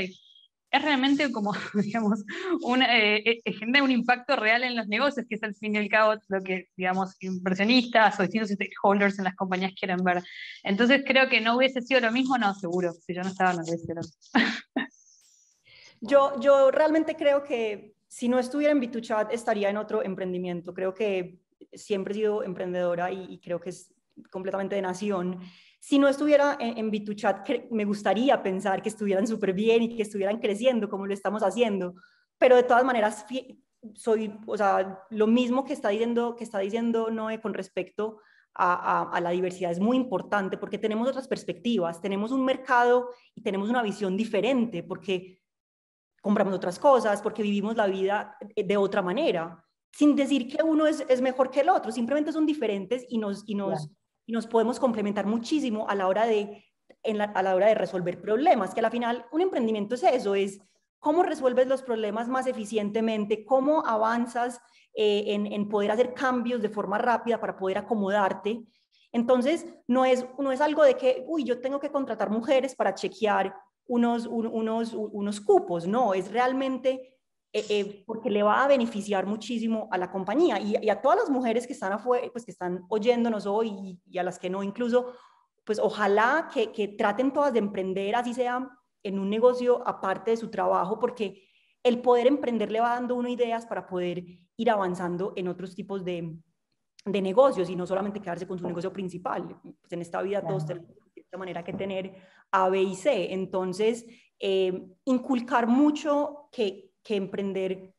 es realmente como, digamos, un, eh, eh, genera un impacto real en los negocios, que es al fin y al cabo lo que, digamos, inversionistas o distintos stakeholders en las compañías quieren ver. Entonces creo que no hubiese sido lo mismo, no, seguro, si yo no estaba, no hubiese sido lo mismo. Yo, yo realmente creo que si no estuviera en B2Chat estaría en otro emprendimiento. Creo que siempre he sido emprendedora y, y creo que es completamente de nación. Si no estuviera en, en B2Chat, me gustaría pensar que estuvieran súper bien y que estuvieran creciendo como lo estamos haciendo, pero de todas maneras soy, o sea, lo mismo que está diciendo, que está diciendo Noé con respecto a, a, a, la diversidad es muy importante porque tenemos otras perspectivas, tenemos un mercado y tenemos una visión diferente porque compramos otras cosas, porque vivimos la vida de otra manera, sin decir que uno es, es mejor que el otro, simplemente son diferentes y nos, y nos, y nos podemos complementar muchísimo a la hora de, en la, a la hora de resolver problemas, que al final un emprendimiento es eso, es cómo resuelves los problemas más eficientemente, cómo avanzas eh, en, en, poder hacer cambios de forma rápida para poder acomodarte. Entonces, no es, no es algo de que, uy, yo tengo que contratar mujeres para chequear unos, un, unos, unos cupos, no, es realmente eh, eh, porque le va a beneficiar muchísimo a la compañía y, y, a todas las mujeres que están afuera, pues que están oyéndonos hoy y, y a las que no incluso, pues ojalá que, que, traten todas de emprender, así sea en un negocio aparte de su trabajo, porque el poder emprender le va dando uno ideas para poder ir avanzando en otros tipos de, de negocios y no solamente quedarse con su negocio principal. Pues en esta vida todos tenemos de cierta manera que tener A, B y C. Entonces, eh, inculcar mucho que que emprender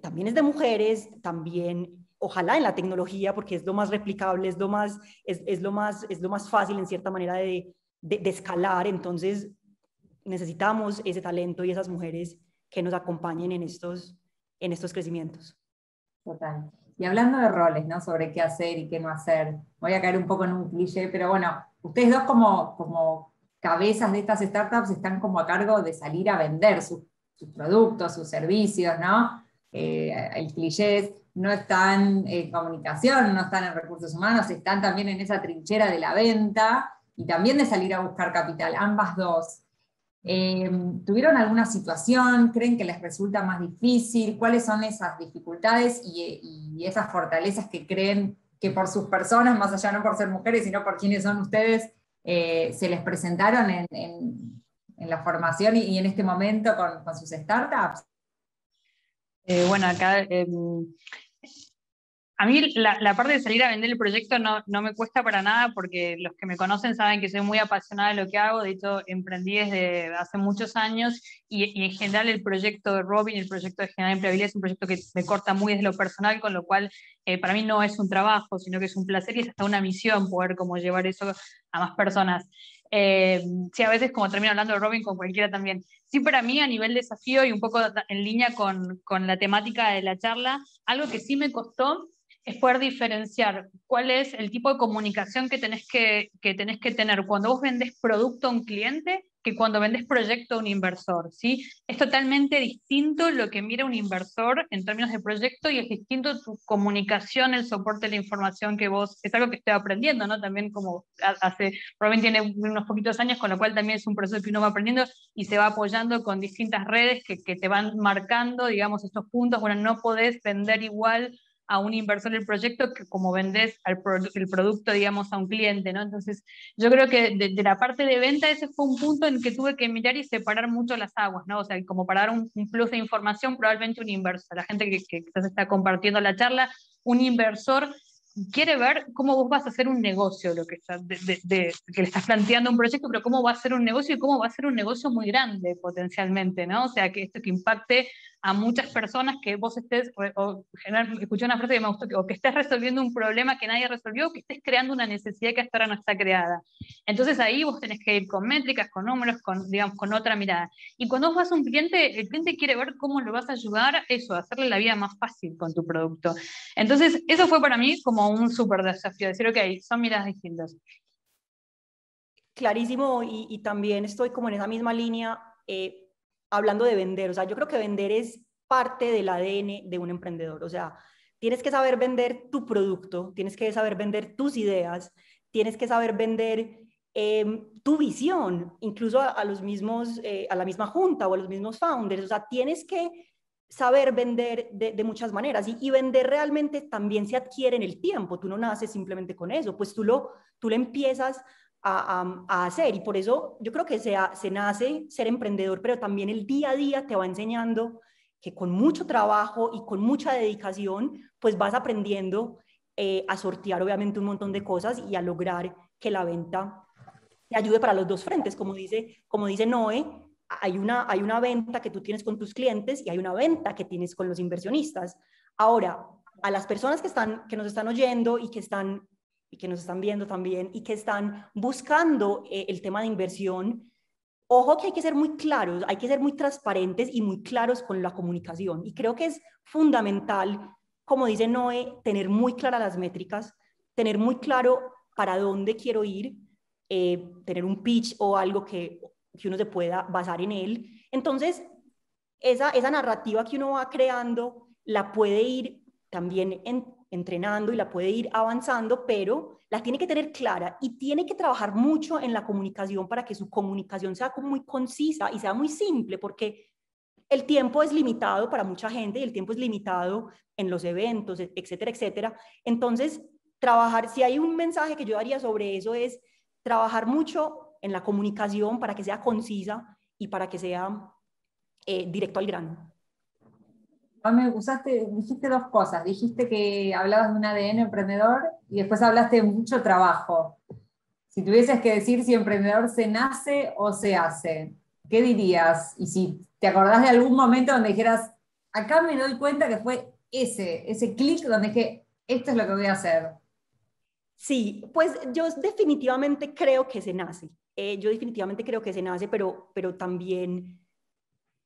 también es de mujeres, también ojalá en la tecnología, porque es lo más replicable, es lo más, es, es lo más, es lo más fácil en cierta manera de, de, de, escalar. Entonces necesitamos ese talento y esas mujeres que nos acompañen en estos, en estos crecimientos. Total. Y hablando de roles, ¿no? Sobre qué hacer y qué no hacer, voy a caer un poco en un cliché, pero bueno, ustedes dos como, como cabezas de estas startups están como a cargo de salir a vender sus sus productos, sus servicios, ¿no? Eh, el cliché no están en comunicación, no están en recursos humanos, están también en esa trinchera de la venta y también de salir a buscar capital, ambas dos. Eh, ¿Tuvieron alguna situación? ¿Creen que les resulta más difícil? ¿Cuáles son esas dificultades y, esas fortalezas que creen que por sus personas, más allá no por ser mujeres, sino por quienes son ustedes, eh, se les presentaron en, en en la formación y, y en este momento con, con sus startups? Eh, bueno, acá eh, a mí la, la, parte de salir a vender el proyecto no, no, me cuesta para nada porque los que me conocen saben que soy muy apasionada de lo que hago, de hecho emprendí desde hace muchos años y, y en general el proyecto de Robin, el proyecto de General Empleabilidad es un proyecto que me corta muy desde lo personal, con lo cual eh, para mí no es un trabajo, sino que es un placer y es hasta una misión poder como llevar eso a más personas. Eh, sí, a veces como termino hablando de Robin con cualquiera también. Sí, para mí a nivel desafío y un poco en línea con, la temática de la charla, algo que sí me costó es poder diferenciar cuál es el tipo de comunicación que tenés que, que tenés que tener cuando vos vendés producto a un cliente que cuando vendes proyecto a un inversor, ¿sí? Es totalmente distinto lo que mira un inversor en términos de proyecto y es distinto tu comunicación, el soporte la información que vos, es algo que estoy aprendiendo, ¿no? También como hace, Robin tiene unos poquitos años, con lo cual también es un proceso que uno va aprendiendo y se va apoyando con distintas redes que, que te van marcando, digamos, estos puntos, bueno, no podés vender igual a un inversor el proyecto que como vendes al pro el producto, digamos, a un cliente, ¿no? Entonces, yo creo que de, de, la parte de venta ese fue un punto en que tuve que mirar y separar mucho las aguas, ¿no? O sea, como para dar un, un plus de información, probablemente un inversor, la gente que, está compartiendo la charla, un inversor quiere ver cómo vos vas a hacer un negocio, lo que, de, que le estás planteando un proyecto, pero cómo va a ser un negocio y cómo va a ser un negocio muy grande potencialmente, ¿no? O sea, que esto que impacte a muchas personas que vos estés, o, escuché una frase que me gustó, o que estés resolviendo un problema que nadie resolvió, o que estés creando una necesidad que hasta ahora no está creada. Entonces ahí vos tenés que ir con métricas, con números, con, digamos, con otra mirada. Y cuando vos vas a un cliente, el cliente quiere ver cómo lo vas a ayudar, eso, hacerle la vida más fácil con tu producto. Entonces, eso fue para mí como un súper desafío, decir, ok, son miradas distintas. Clarísimo, y, y también estoy como en esa misma línea. Eh, hablando de vender, o sea, yo creo que vender es parte del ADN de un emprendedor, o sea, tienes que saber vender tu producto, tienes que saber vender tus ideas, tienes que saber vender em, tu visión, incluso a, los mismos, eh, a la misma junta o a los mismos founders, o sea, tienes que saber vender de, muchas maneras y, vender realmente también se adquiere en el tiempo, tú no naces simplemente con eso, pues tú lo, tú lo empiezas a, hacer. Y por eso yo creo que se, se nace ser emprendedor, pero también el día a día te va enseñando que con mucho trabajo y con mucha dedicación, pues vas aprendiendo eh, a sortear obviamente un montón de cosas y a lograr que la venta te ayude para los dos frentes. Como dice, como dice Noé, hay una, hay una venta que tú tienes con tus clientes y hay una venta que tienes con los inversionistas. Ahora, a las personas que, están, que nos están oyendo y que están y que nos están viendo también y que están buscando eh, el tema de inversión, ojo que hay que ser muy claros, hay que ser muy transparentes y muy claros con la comunicación. Y creo que es fundamental, como dice Noé, tener muy claras las métricas, tener muy claro para dónde quiero ir, eh, tener un pitch o algo que, que uno se pueda basar en él. Entonces, esa, esa narrativa que uno va creando la puede ir también en, entrenando y la puede ir avanzando, pero la tiene que tener clara y tiene que trabajar mucho en la comunicación para que su comunicación sea muy concisa y sea muy simple, porque el tiempo es limitado para mucha gente y el tiempo es limitado en los eventos, etcétera, etcétera. Entonces, trabajar, si hay un mensaje que yo daría sobre eso es trabajar mucho en la comunicación para que sea concisa y para que sea eh, directo al grano me usaste, dijiste dos cosas. Dijiste que hablabas de un ADN emprendedor y después hablaste de mucho trabajo. Si tuvieses que decir si emprendedor se nace o se hace, ¿qué dirías? Y si te acordás de algún momento donde dijeras, acá me doy cuenta que fue ese, ese clic donde dije, esto es lo que voy a hacer. Sí, pues yo definitivamente creo que se nace. Eh, yo definitivamente creo que se nace, pero, pero también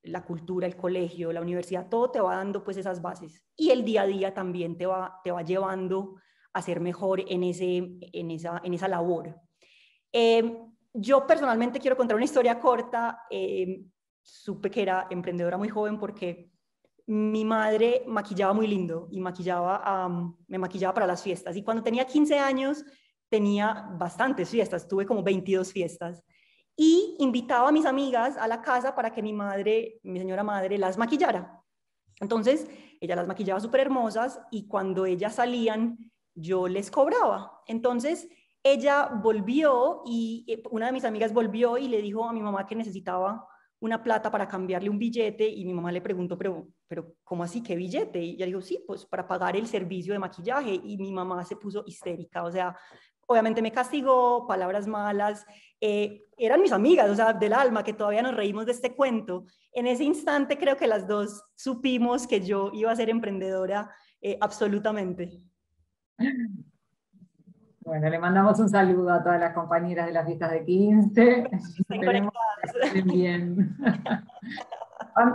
la cultura, el colegio, la universidad, todo te va dando pues esas bases. Y el día a día también te va, te va llevando a ser mejor en, ese, en, esa, en esa labor. Eh, yo personalmente quiero contar una historia corta. Eh, supe que era emprendedora muy joven porque mi madre maquillaba muy lindo y maquillaba, me maquillaba para las fiestas. Y cuando tenía 15 años tenía bastantes fiestas, tuve como 22 fiestas y invitaba a mis amigas a la casa para que mi madre, mi señora madre, las maquillara. Entonces, ella las maquillaba súper hermosas y cuando ellas salían, yo les cobraba. Entonces, ella volvió y eh, una de mis amigas volvió y le dijo a mi mamá que necesitaba una plata para cambiarle un billete y mi mamá le preguntó, pero, pero ¿cómo así? ¿Qué billete? Y ella dijo, sí, pues para pagar el servicio de maquillaje y mi mamá se puso histérica, o sea, obviamente me castigó, palabras malas, eh, eran mis amigas, o sea, del alma, que todavía nos reímos de este cuento. En ese instante creo que las dos supimos que yo iba a ser emprendedora eh, absolutamente. Bueno, le mandamos un saludo a todas las compañeras de las fiestas de 15. Esperemos que bien.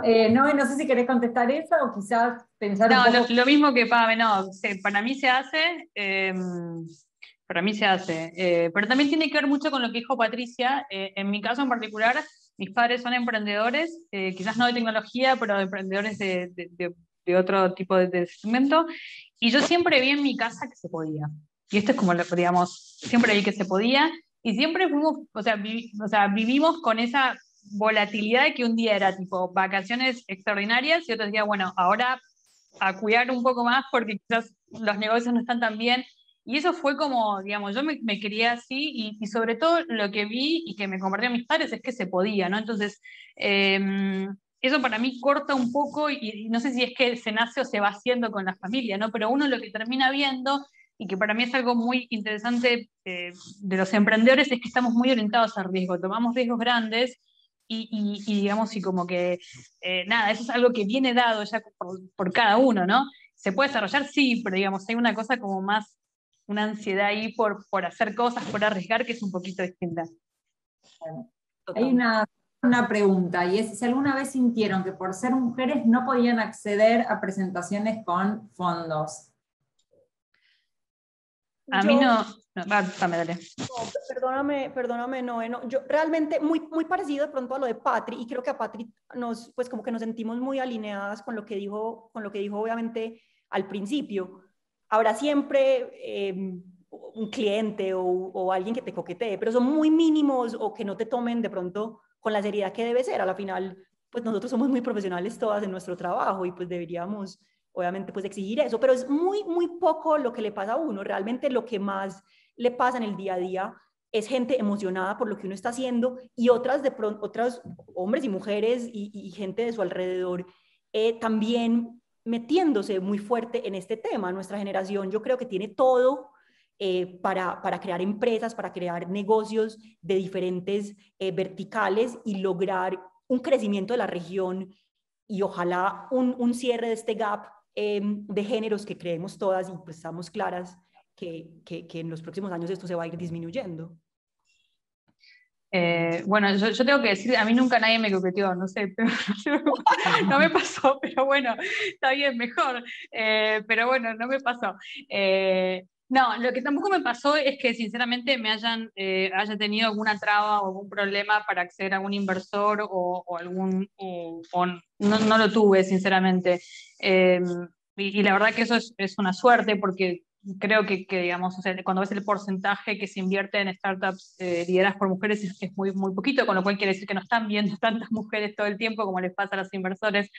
eh, no, no sé si querés contestar eso o quizás pensar no, Lo, mismo que Pame, no, para mí se hace. Para mí se hace. Eh, pero también tiene que ver mucho con lo que dijo Patricia. Eh, en mi caso en particular, mis padres son emprendedores, eh, quizás no de tecnología, pero emprendedores de, de, otro tipo de, segmento. Y yo siempre vi en mi casa que se podía. Y esto es como, lo, digamos, siempre vi que se podía. Y siempre fuimos, o sea, o sea, vivimos con esa volatilidad de que un día era tipo vacaciones extraordinarias y otro día, bueno, ahora a cuidar un poco más porque quizás los negocios no están tan bien y eso fue como, digamos, yo me, me quería así y, sobre todo lo que vi y que me compartieron mis padres es que se podía, ¿no? Entonces, em, eso para mí corta un poco y, no sé si es que se nace o se va haciendo con la familia, ¿no? Pero uno lo que termina viendo y que para mí es algo muy interesante eh, de los emprendedores, es que estamos muy orientados al riesgo, tomamos riesgos grandes y, digamos, y como que, eh, nada, eso es algo que viene dado ya por, cada uno, ¿no? ¿Se puede desarrollar? Sí, pero digamos, hay una cosa como más, una ansiedad ahí por, por hacer cosas, por arriesgar, que es un poquito distinta. Hay una, una pregunta, y es si alguna vez sintieron que por ser mujeres no podían acceder a presentaciones con fondos. A mí no, perdóname, perdóname, no, no, yo realmente muy, muy parecido de pronto a lo de Patri, y creo que a Patri nos, pues como que nos sentimos muy alineadas con lo que dijo, con lo que dijo obviamente al principio. Habrá siempre em, un cliente o, o, alguien que te coquetee, pero son muy mínimos o que no te tomen de pronto con la seriedad que debe ser. A la final, pues nosotros somos muy profesionales todas en nuestro trabajo y pues deberíamos obviamente pues exigir eso, pero es muy, muy poco lo que le pasa a uno. Realmente lo que más le pasa en el día a día es gente emocionada por lo que uno está haciendo y otras de pronto, otras hombres y mujeres y, gente de su alrededor eh, también metiéndose muy fuerte en este tema. Nuestra generación yo creo que tiene todo eh, para, para, crear empresas, para crear negocios de diferentes eh, verticales y lograr un crecimiento de la región y ojalá un, un cierre de este gap de géneros que creemos todas y pues estamos claras que, que, en los próximos años esto se va a ir disminuyendo. Eh, bueno, yo, tengo que decir, a mí nunca nadie me coqueteó, no sé, pero, no me pasó, pero bueno, está bien, mejor, eh, pero bueno, no me pasó. Eh, no, lo que tampoco me pasó es que sinceramente me hayan haya tenido alguna traba o algún problema para acceder a algún inversor o, o algún, o, no, lo tuve, sinceramente. Y, la verdad que eso es, es una suerte porque creo que, que digamos, o sea, cuando ves el porcentaje que se invierte en startups eh, lideradas por mujeres es, muy, muy poquito, con lo cual quiere decir que no están viendo tantas mujeres todo el tiempo como les pasa a los inversores.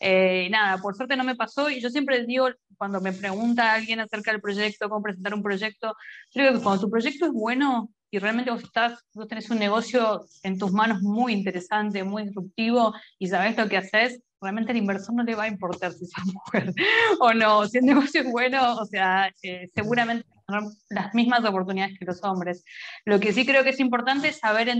Eh, nada, por suerte no me pasó y yo siempre digo, cuando me pregunta alguien acerca del proyecto, cómo presentar un proyecto, creo que cuando tu proyecto es bueno y realmente vos, estás, vos tenés un negocio en tus manos muy interesante, muy disruptivo y sabes lo que haces, realmente al inversor no le va a importar si es mujer o no. Si el negocio es bueno, o sea, eh, seguramente tendrán las mismas oportunidades que los hombres. Lo que sí creo que es importante saber,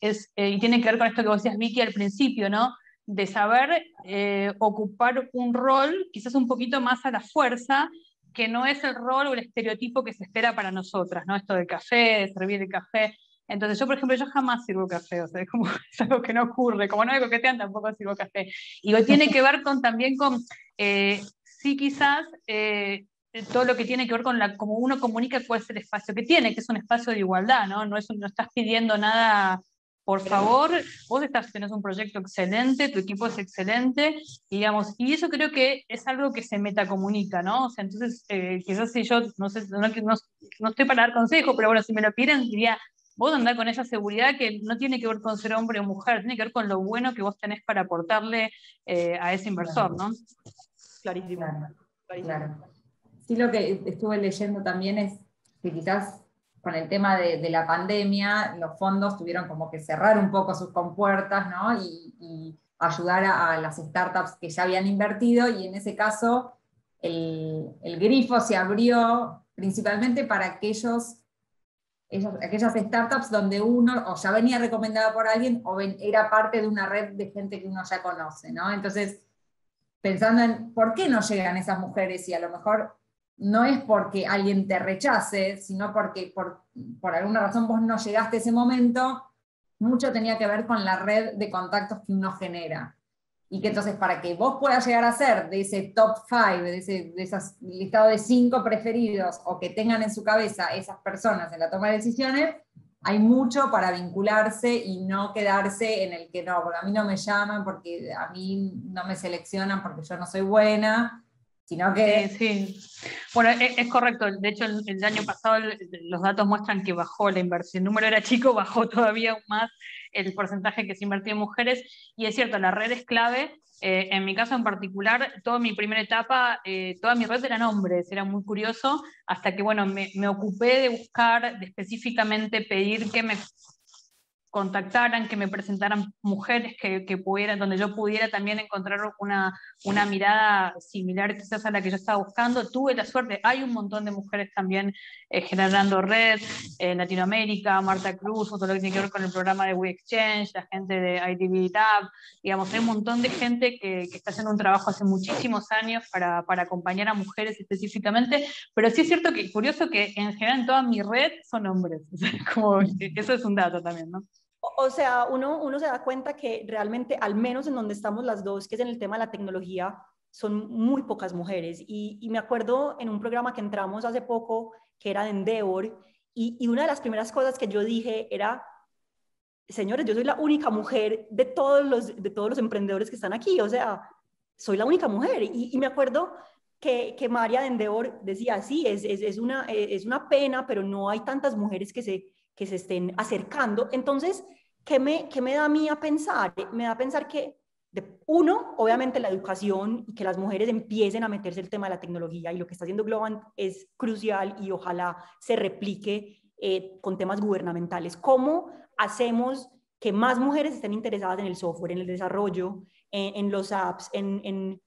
es, eh, y tiene que ver con esto que vos decías, Vicky, al principio, ¿no? De saber eh, ocupar un rol quizás un poquito más a la fuerza, que no es el rol o el estereotipo que se espera para nosotras, ¿no? Esto del café, de servir el café. Entonces yo, por ejemplo, yo jamás sirvo café, o sea, es, como, es algo que no ocurre, como no me coquetean, tampoco sirvo café. Y tiene que ver con, también con, eh, sí quizás, eh, todo lo que tiene que ver con la, como uno comunica cuál es el espacio que tiene, que es un espacio de igualdad, ¿no? No, es, no estás pidiendo nada por favor, vos estás, tenés un proyecto excelente, tu equipo es excelente, digamos, y eso creo que es algo que se metacomunica, ¿no? O sea, entonces, eh, quizás si yo, no sé, no, no, no, estoy para dar consejo, pero bueno, si me lo piden, diría, vos andás con esa seguridad que no tiene que ver con ser hombre o mujer, tiene que ver con lo bueno que vos tenés para aportarle eh, a ese inversor, ¿no? Clarísimo. Claro. Sí, lo que estuve leyendo también es que quizás con el tema de, la pandemia, los fondos tuvieron como que cerrar un poco sus compuertas, ¿no? Y, ayudar a, las startups que ya habían invertido, y en ese caso el, el grifo se abrió principalmente para aquellos aquellas startups donde uno o ya venía recomendado por alguien o era parte de una red de gente que uno ya conoce, ¿no? Entonces, pensando en por qué no llegan esas mujeres y a lo mejor no es porque alguien te rechace, sino porque por, por alguna razón vos no llegaste a ese momento, mucho tenía que ver con la red de contactos que uno genera y que entonces para que vos puedas llegar a ser de ese top five, de ese de esas, listado de cinco preferidos o que tengan en su cabeza esas personas en la toma de decisiones, hay mucho para vincularse y no quedarse en el que no, porque a mí no me llaman, porque a mí no me seleccionan porque yo no soy buena, sino que... Sí, Bueno, es, es, correcto. De hecho, el, el, año pasado los datos muestran que bajó la inversión. El número era chico, bajó todavía más el porcentaje que se invertía en mujeres. Y es cierto, la red es clave. Eh, en mi caso en particular, toda mi primera etapa, eh, toda mi red eran hombres, era muy curioso, hasta que, bueno, me, me ocupé de buscar, de específicamente pedir que me contactaran, que me presentaran mujeres que, que, pudieran, donde yo pudiera también encontrar una, una mirada similar quizás a la que yo estaba buscando. Tuve la suerte, hay un montón de mujeres también eh, generando red en Latinoamérica, Marta Cruz, todo lo que tiene que ver con el programa de We Exchange, la gente de IDB Lab, digamos, hay un montón de gente que, que está haciendo un trabajo hace muchísimos años para, para, acompañar a mujeres específicamente, pero sí es cierto que curioso que en general en toda mi red son hombres, eso es un dato también, ¿no? O sea, uno, uno se da cuenta que realmente, al menos en donde estamos las dos, que es en el tema de la tecnología, son muy pocas mujeres. Y, me acuerdo en un programa que entramos hace poco, que era de Endeavor, y, una de las primeras cosas que yo dije era, señores, yo soy la única mujer de todos los, de todos los emprendedores que están aquí, o sea, soy la única mujer. Y, y me acuerdo que, que, María de Endeavor decía, sí, es, es, es, una, es una pena, pero no hay tantas mujeres que se, que se estén acercando. Entonces, ¿qué me, qué me da a mí a pensar? Me da a pensar que, de, uno, obviamente la educación y que las mujeres empiecen a meterse el tema de la tecnología y lo que está haciendo Globant es crucial y ojalá se replique eh, con temas gubernamentales. ¿Cómo hacemos que más mujeres estén interesadas en el software, en el desarrollo, en, en los apps, en, en,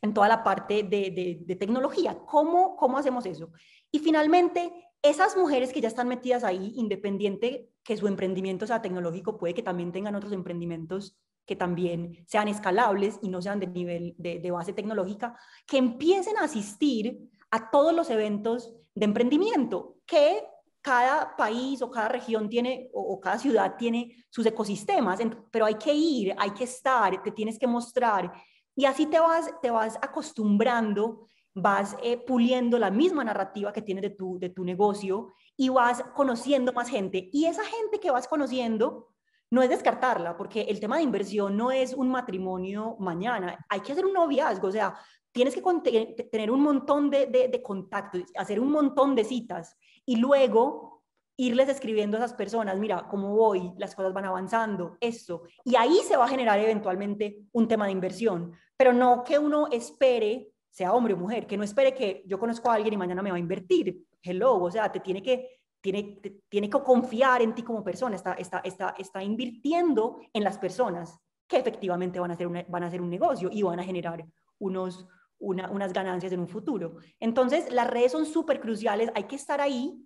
en, toda la parte de, de, de tecnología? ¿Cómo, ¿Cómo hacemos eso? Y finalmente, esas mujeres que ya están metidas ahí, independiente que su emprendimiento sea tecnológico, puede que también tengan otros emprendimientos que también sean escalables y no sean de nivel de, de, base tecnológica, que empiecen a asistir a todos los eventos de emprendimiento que cada país o cada región tiene o, o cada ciudad tiene sus ecosistemas, pero hay que ir, hay que estar, te tienes que mostrar. Y así te vas, te vas acostumbrando vas eh, puliendo la misma narrativa que tienes de tu, de tu negocio y vas conociendo más gente. Y esa gente que vas conociendo no es descartarla, porque el tema de inversión no es un matrimonio mañana, hay que hacer un noviazgo, o sea, tienes que tener un montón de, de, de contactos, hacer un montón de citas y luego irles escribiendo a esas personas, mira, cómo voy, las cosas van avanzando, esto. Y ahí se va a generar eventualmente un tema de inversión, pero no que uno espere sea hombre o mujer, que no espere que yo conozco a alguien y mañana me va a invertir. Hello, o sea, te tiene que, tiene, te, tiene que confiar en ti como persona, está, está, está, está invirtiendo en las personas que efectivamente van a, hacer una, van a hacer un negocio y van a generar unos, una, unas ganancias en un futuro. Entonces, las redes son súper cruciales, hay que estar ahí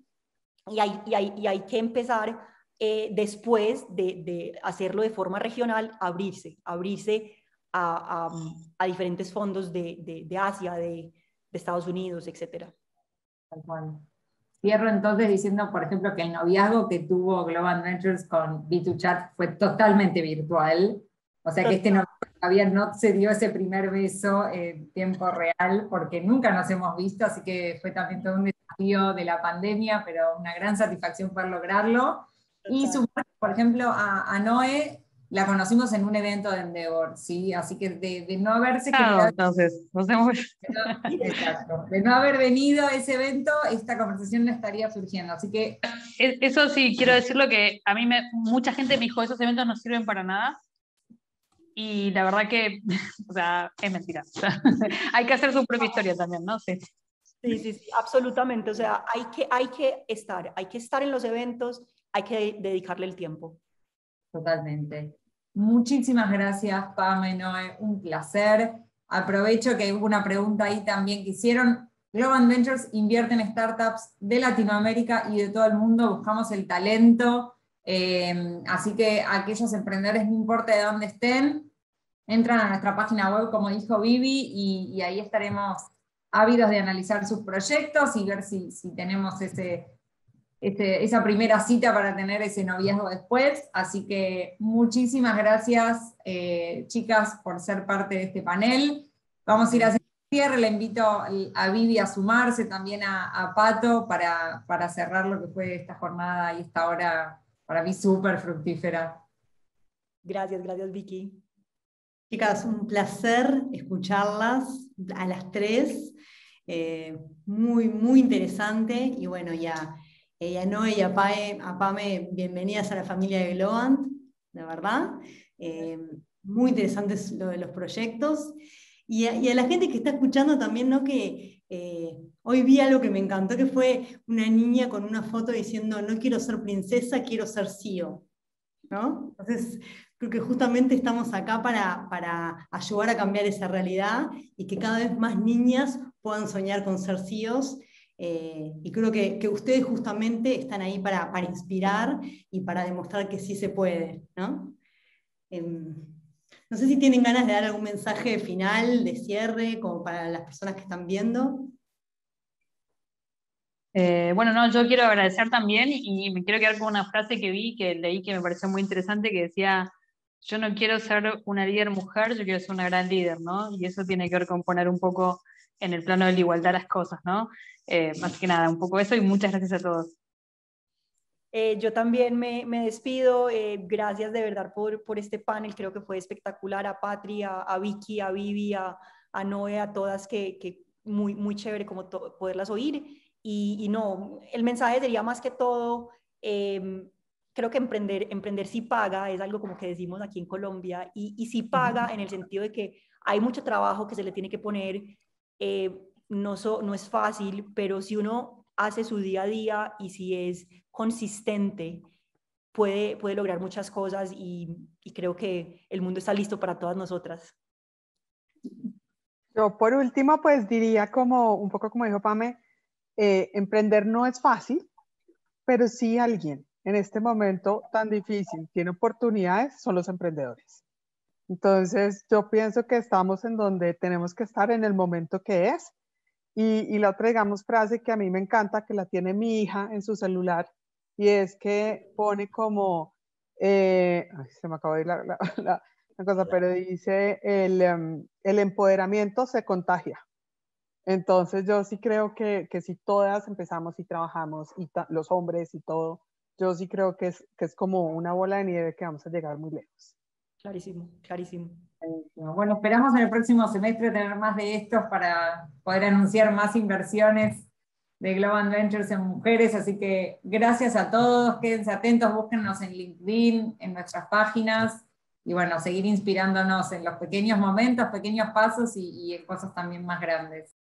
y hay, y hay, y hay que empezar eh, después de, de hacerlo de forma regional, abrirse, abrirse a, a, a diferentes fondos de, de, de Asia, de, de, Estados Unidos, etc. Bueno. Cierro entonces diciendo, por ejemplo, que el noviazgo que tuvo Global Ventures con B2Chat fue totalmente virtual. O sea que este no, todavía no se dio ese primer beso en tiempo real porque nunca nos hemos visto, así que fue también todo un desafío de la pandemia, pero una gran satisfacción poder lograrlo. Y sumar, por ejemplo, a, a Noé, la conocimos en un evento de Endeavor, ¿sí? Así que de, de no haberse claro, entonces, nos hemos... de, no, exacto, de no haber venido a ese evento, esta conversación no estaría surgiendo, así que... Eso sí, quiero decirlo que a mí me, mucha gente me dijo, esos eventos no sirven para nada, y la verdad que, o sea, es mentira. Hay que hacer su propia historia también, ¿no? Sí. Sí, sí, sí, absolutamente. O sea, hay que, hay que estar, hay que estar en los eventos, hay que dedicarle el tiempo. Totalmente. Muchísimas gracias, Pame, Noé, un placer. Aprovecho que hubo una pregunta ahí también que hicieron. Global Ventures invierte en startups de Latinoamérica y de todo el mundo, buscamos el talento, eh, así que aquellos emprendedores, no importa de dónde estén, entran a nuestra página web, como dijo Vivi, y, ahí estaremos ávidos de analizar sus proyectos y ver si, si tenemos ese, este, esa primera cita para tener ese noviazgo después. Así que muchísimas gracias, eh, chicas, por ser parte de este panel. Vamos a ir hacer cierre. Le invito a Vivi a sumarse, también a, a Pato, para, para, cerrar lo que fue esta jornada y esta hora para mí súper fructífera. Gracias, gracias, Vicky. Chicas, un placer escucharlas a las tres. Eh, muy, muy interesante. Y bueno, ya y a Noé y a, Pae, a Pame, bienvenidas a la familia de Globant, de verdad. Eh, muy interesantes lo de los proyectos. Y a, y a, la gente que está escuchando también, ¿no? Que eh, hoy vi algo que me encantó, que fue una niña con una foto diciendo, no quiero ser princesa, quiero ser CEO. ¿no? Entonces, creo que justamente estamos acá para, para ayudar a cambiar esa realidad y que cada vez más niñas puedan soñar con ser CEOs. Eh, y creo que, ustedes justamente están ahí para, inspirar y para demostrar que sí se puede, ¿no? Eh, no sé si tienen ganas de dar algún mensaje final, de cierre, como para las personas que están viendo. Eh, bueno, no, yo quiero agradecer también y me quiero quedar con una frase que vi, que leí, que me pareció muy interesante, que decía, yo no quiero ser una líder mujer, yo quiero ser una gran líder, ¿no? Y eso tiene que ver con poner un poco en el plano de la igualdad las cosas, ¿no? Eh, más que nada, un poco eso y muchas gracias a todos. Eh, yo también me, me despido, eh, gracias de verdad por, por, este panel, creo que fue espectacular, a Patria, a, Vicky, a Vivi, a, a Noé, a todas, que, que muy, muy chévere como poderlas oír. Y, y, no, el mensaje sería más que todo, eh, creo que emprender, emprender sí paga, es algo como que decimos aquí en Colombia, y, y sí paga en el sentido de que hay mucho trabajo que se le tiene que poner, eh, no, no es fácil, pero si uno hace su día a día y si es consistente, puede, puede lograr muchas cosas y, y creo que el mundo está listo para todas nosotras. Yo por último, pues diría como un poco como dijo Pame, eh, emprender no es fácil, pero si alguien en este momento tan difícil tiene oportunidades, son los emprendedores. Entonces, yo pienso que estamos en donde tenemos que estar en el momento que es. Y, y la otra, digamos, frase que a mí me encanta, que la tiene mi hija en su celular, y es que pone como, eh, ay, se me acabó de ir la, la, la, la cosa, pero dice, el, um, el, empoderamiento se contagia. Entonces yo sí creo que, que si todas empezamos y trabajamos, y los hombres y todo, yo sí creo que es, que es como una bola de nieve que vamos a llegar muy lejos. Clarísimo, clarísimo. Bueno, esperamos en el próximo semestre tener más de estos para poder anunciar más inversiones de Global Ventures en mujeres, así que gracias a todos, quédense atentos, búsquennos en LinkedIn, en nuestras páginas, y bueno, seguir inspirándonos en los pequeños momentos, pequeños pasos y, y en cosas también más grandes.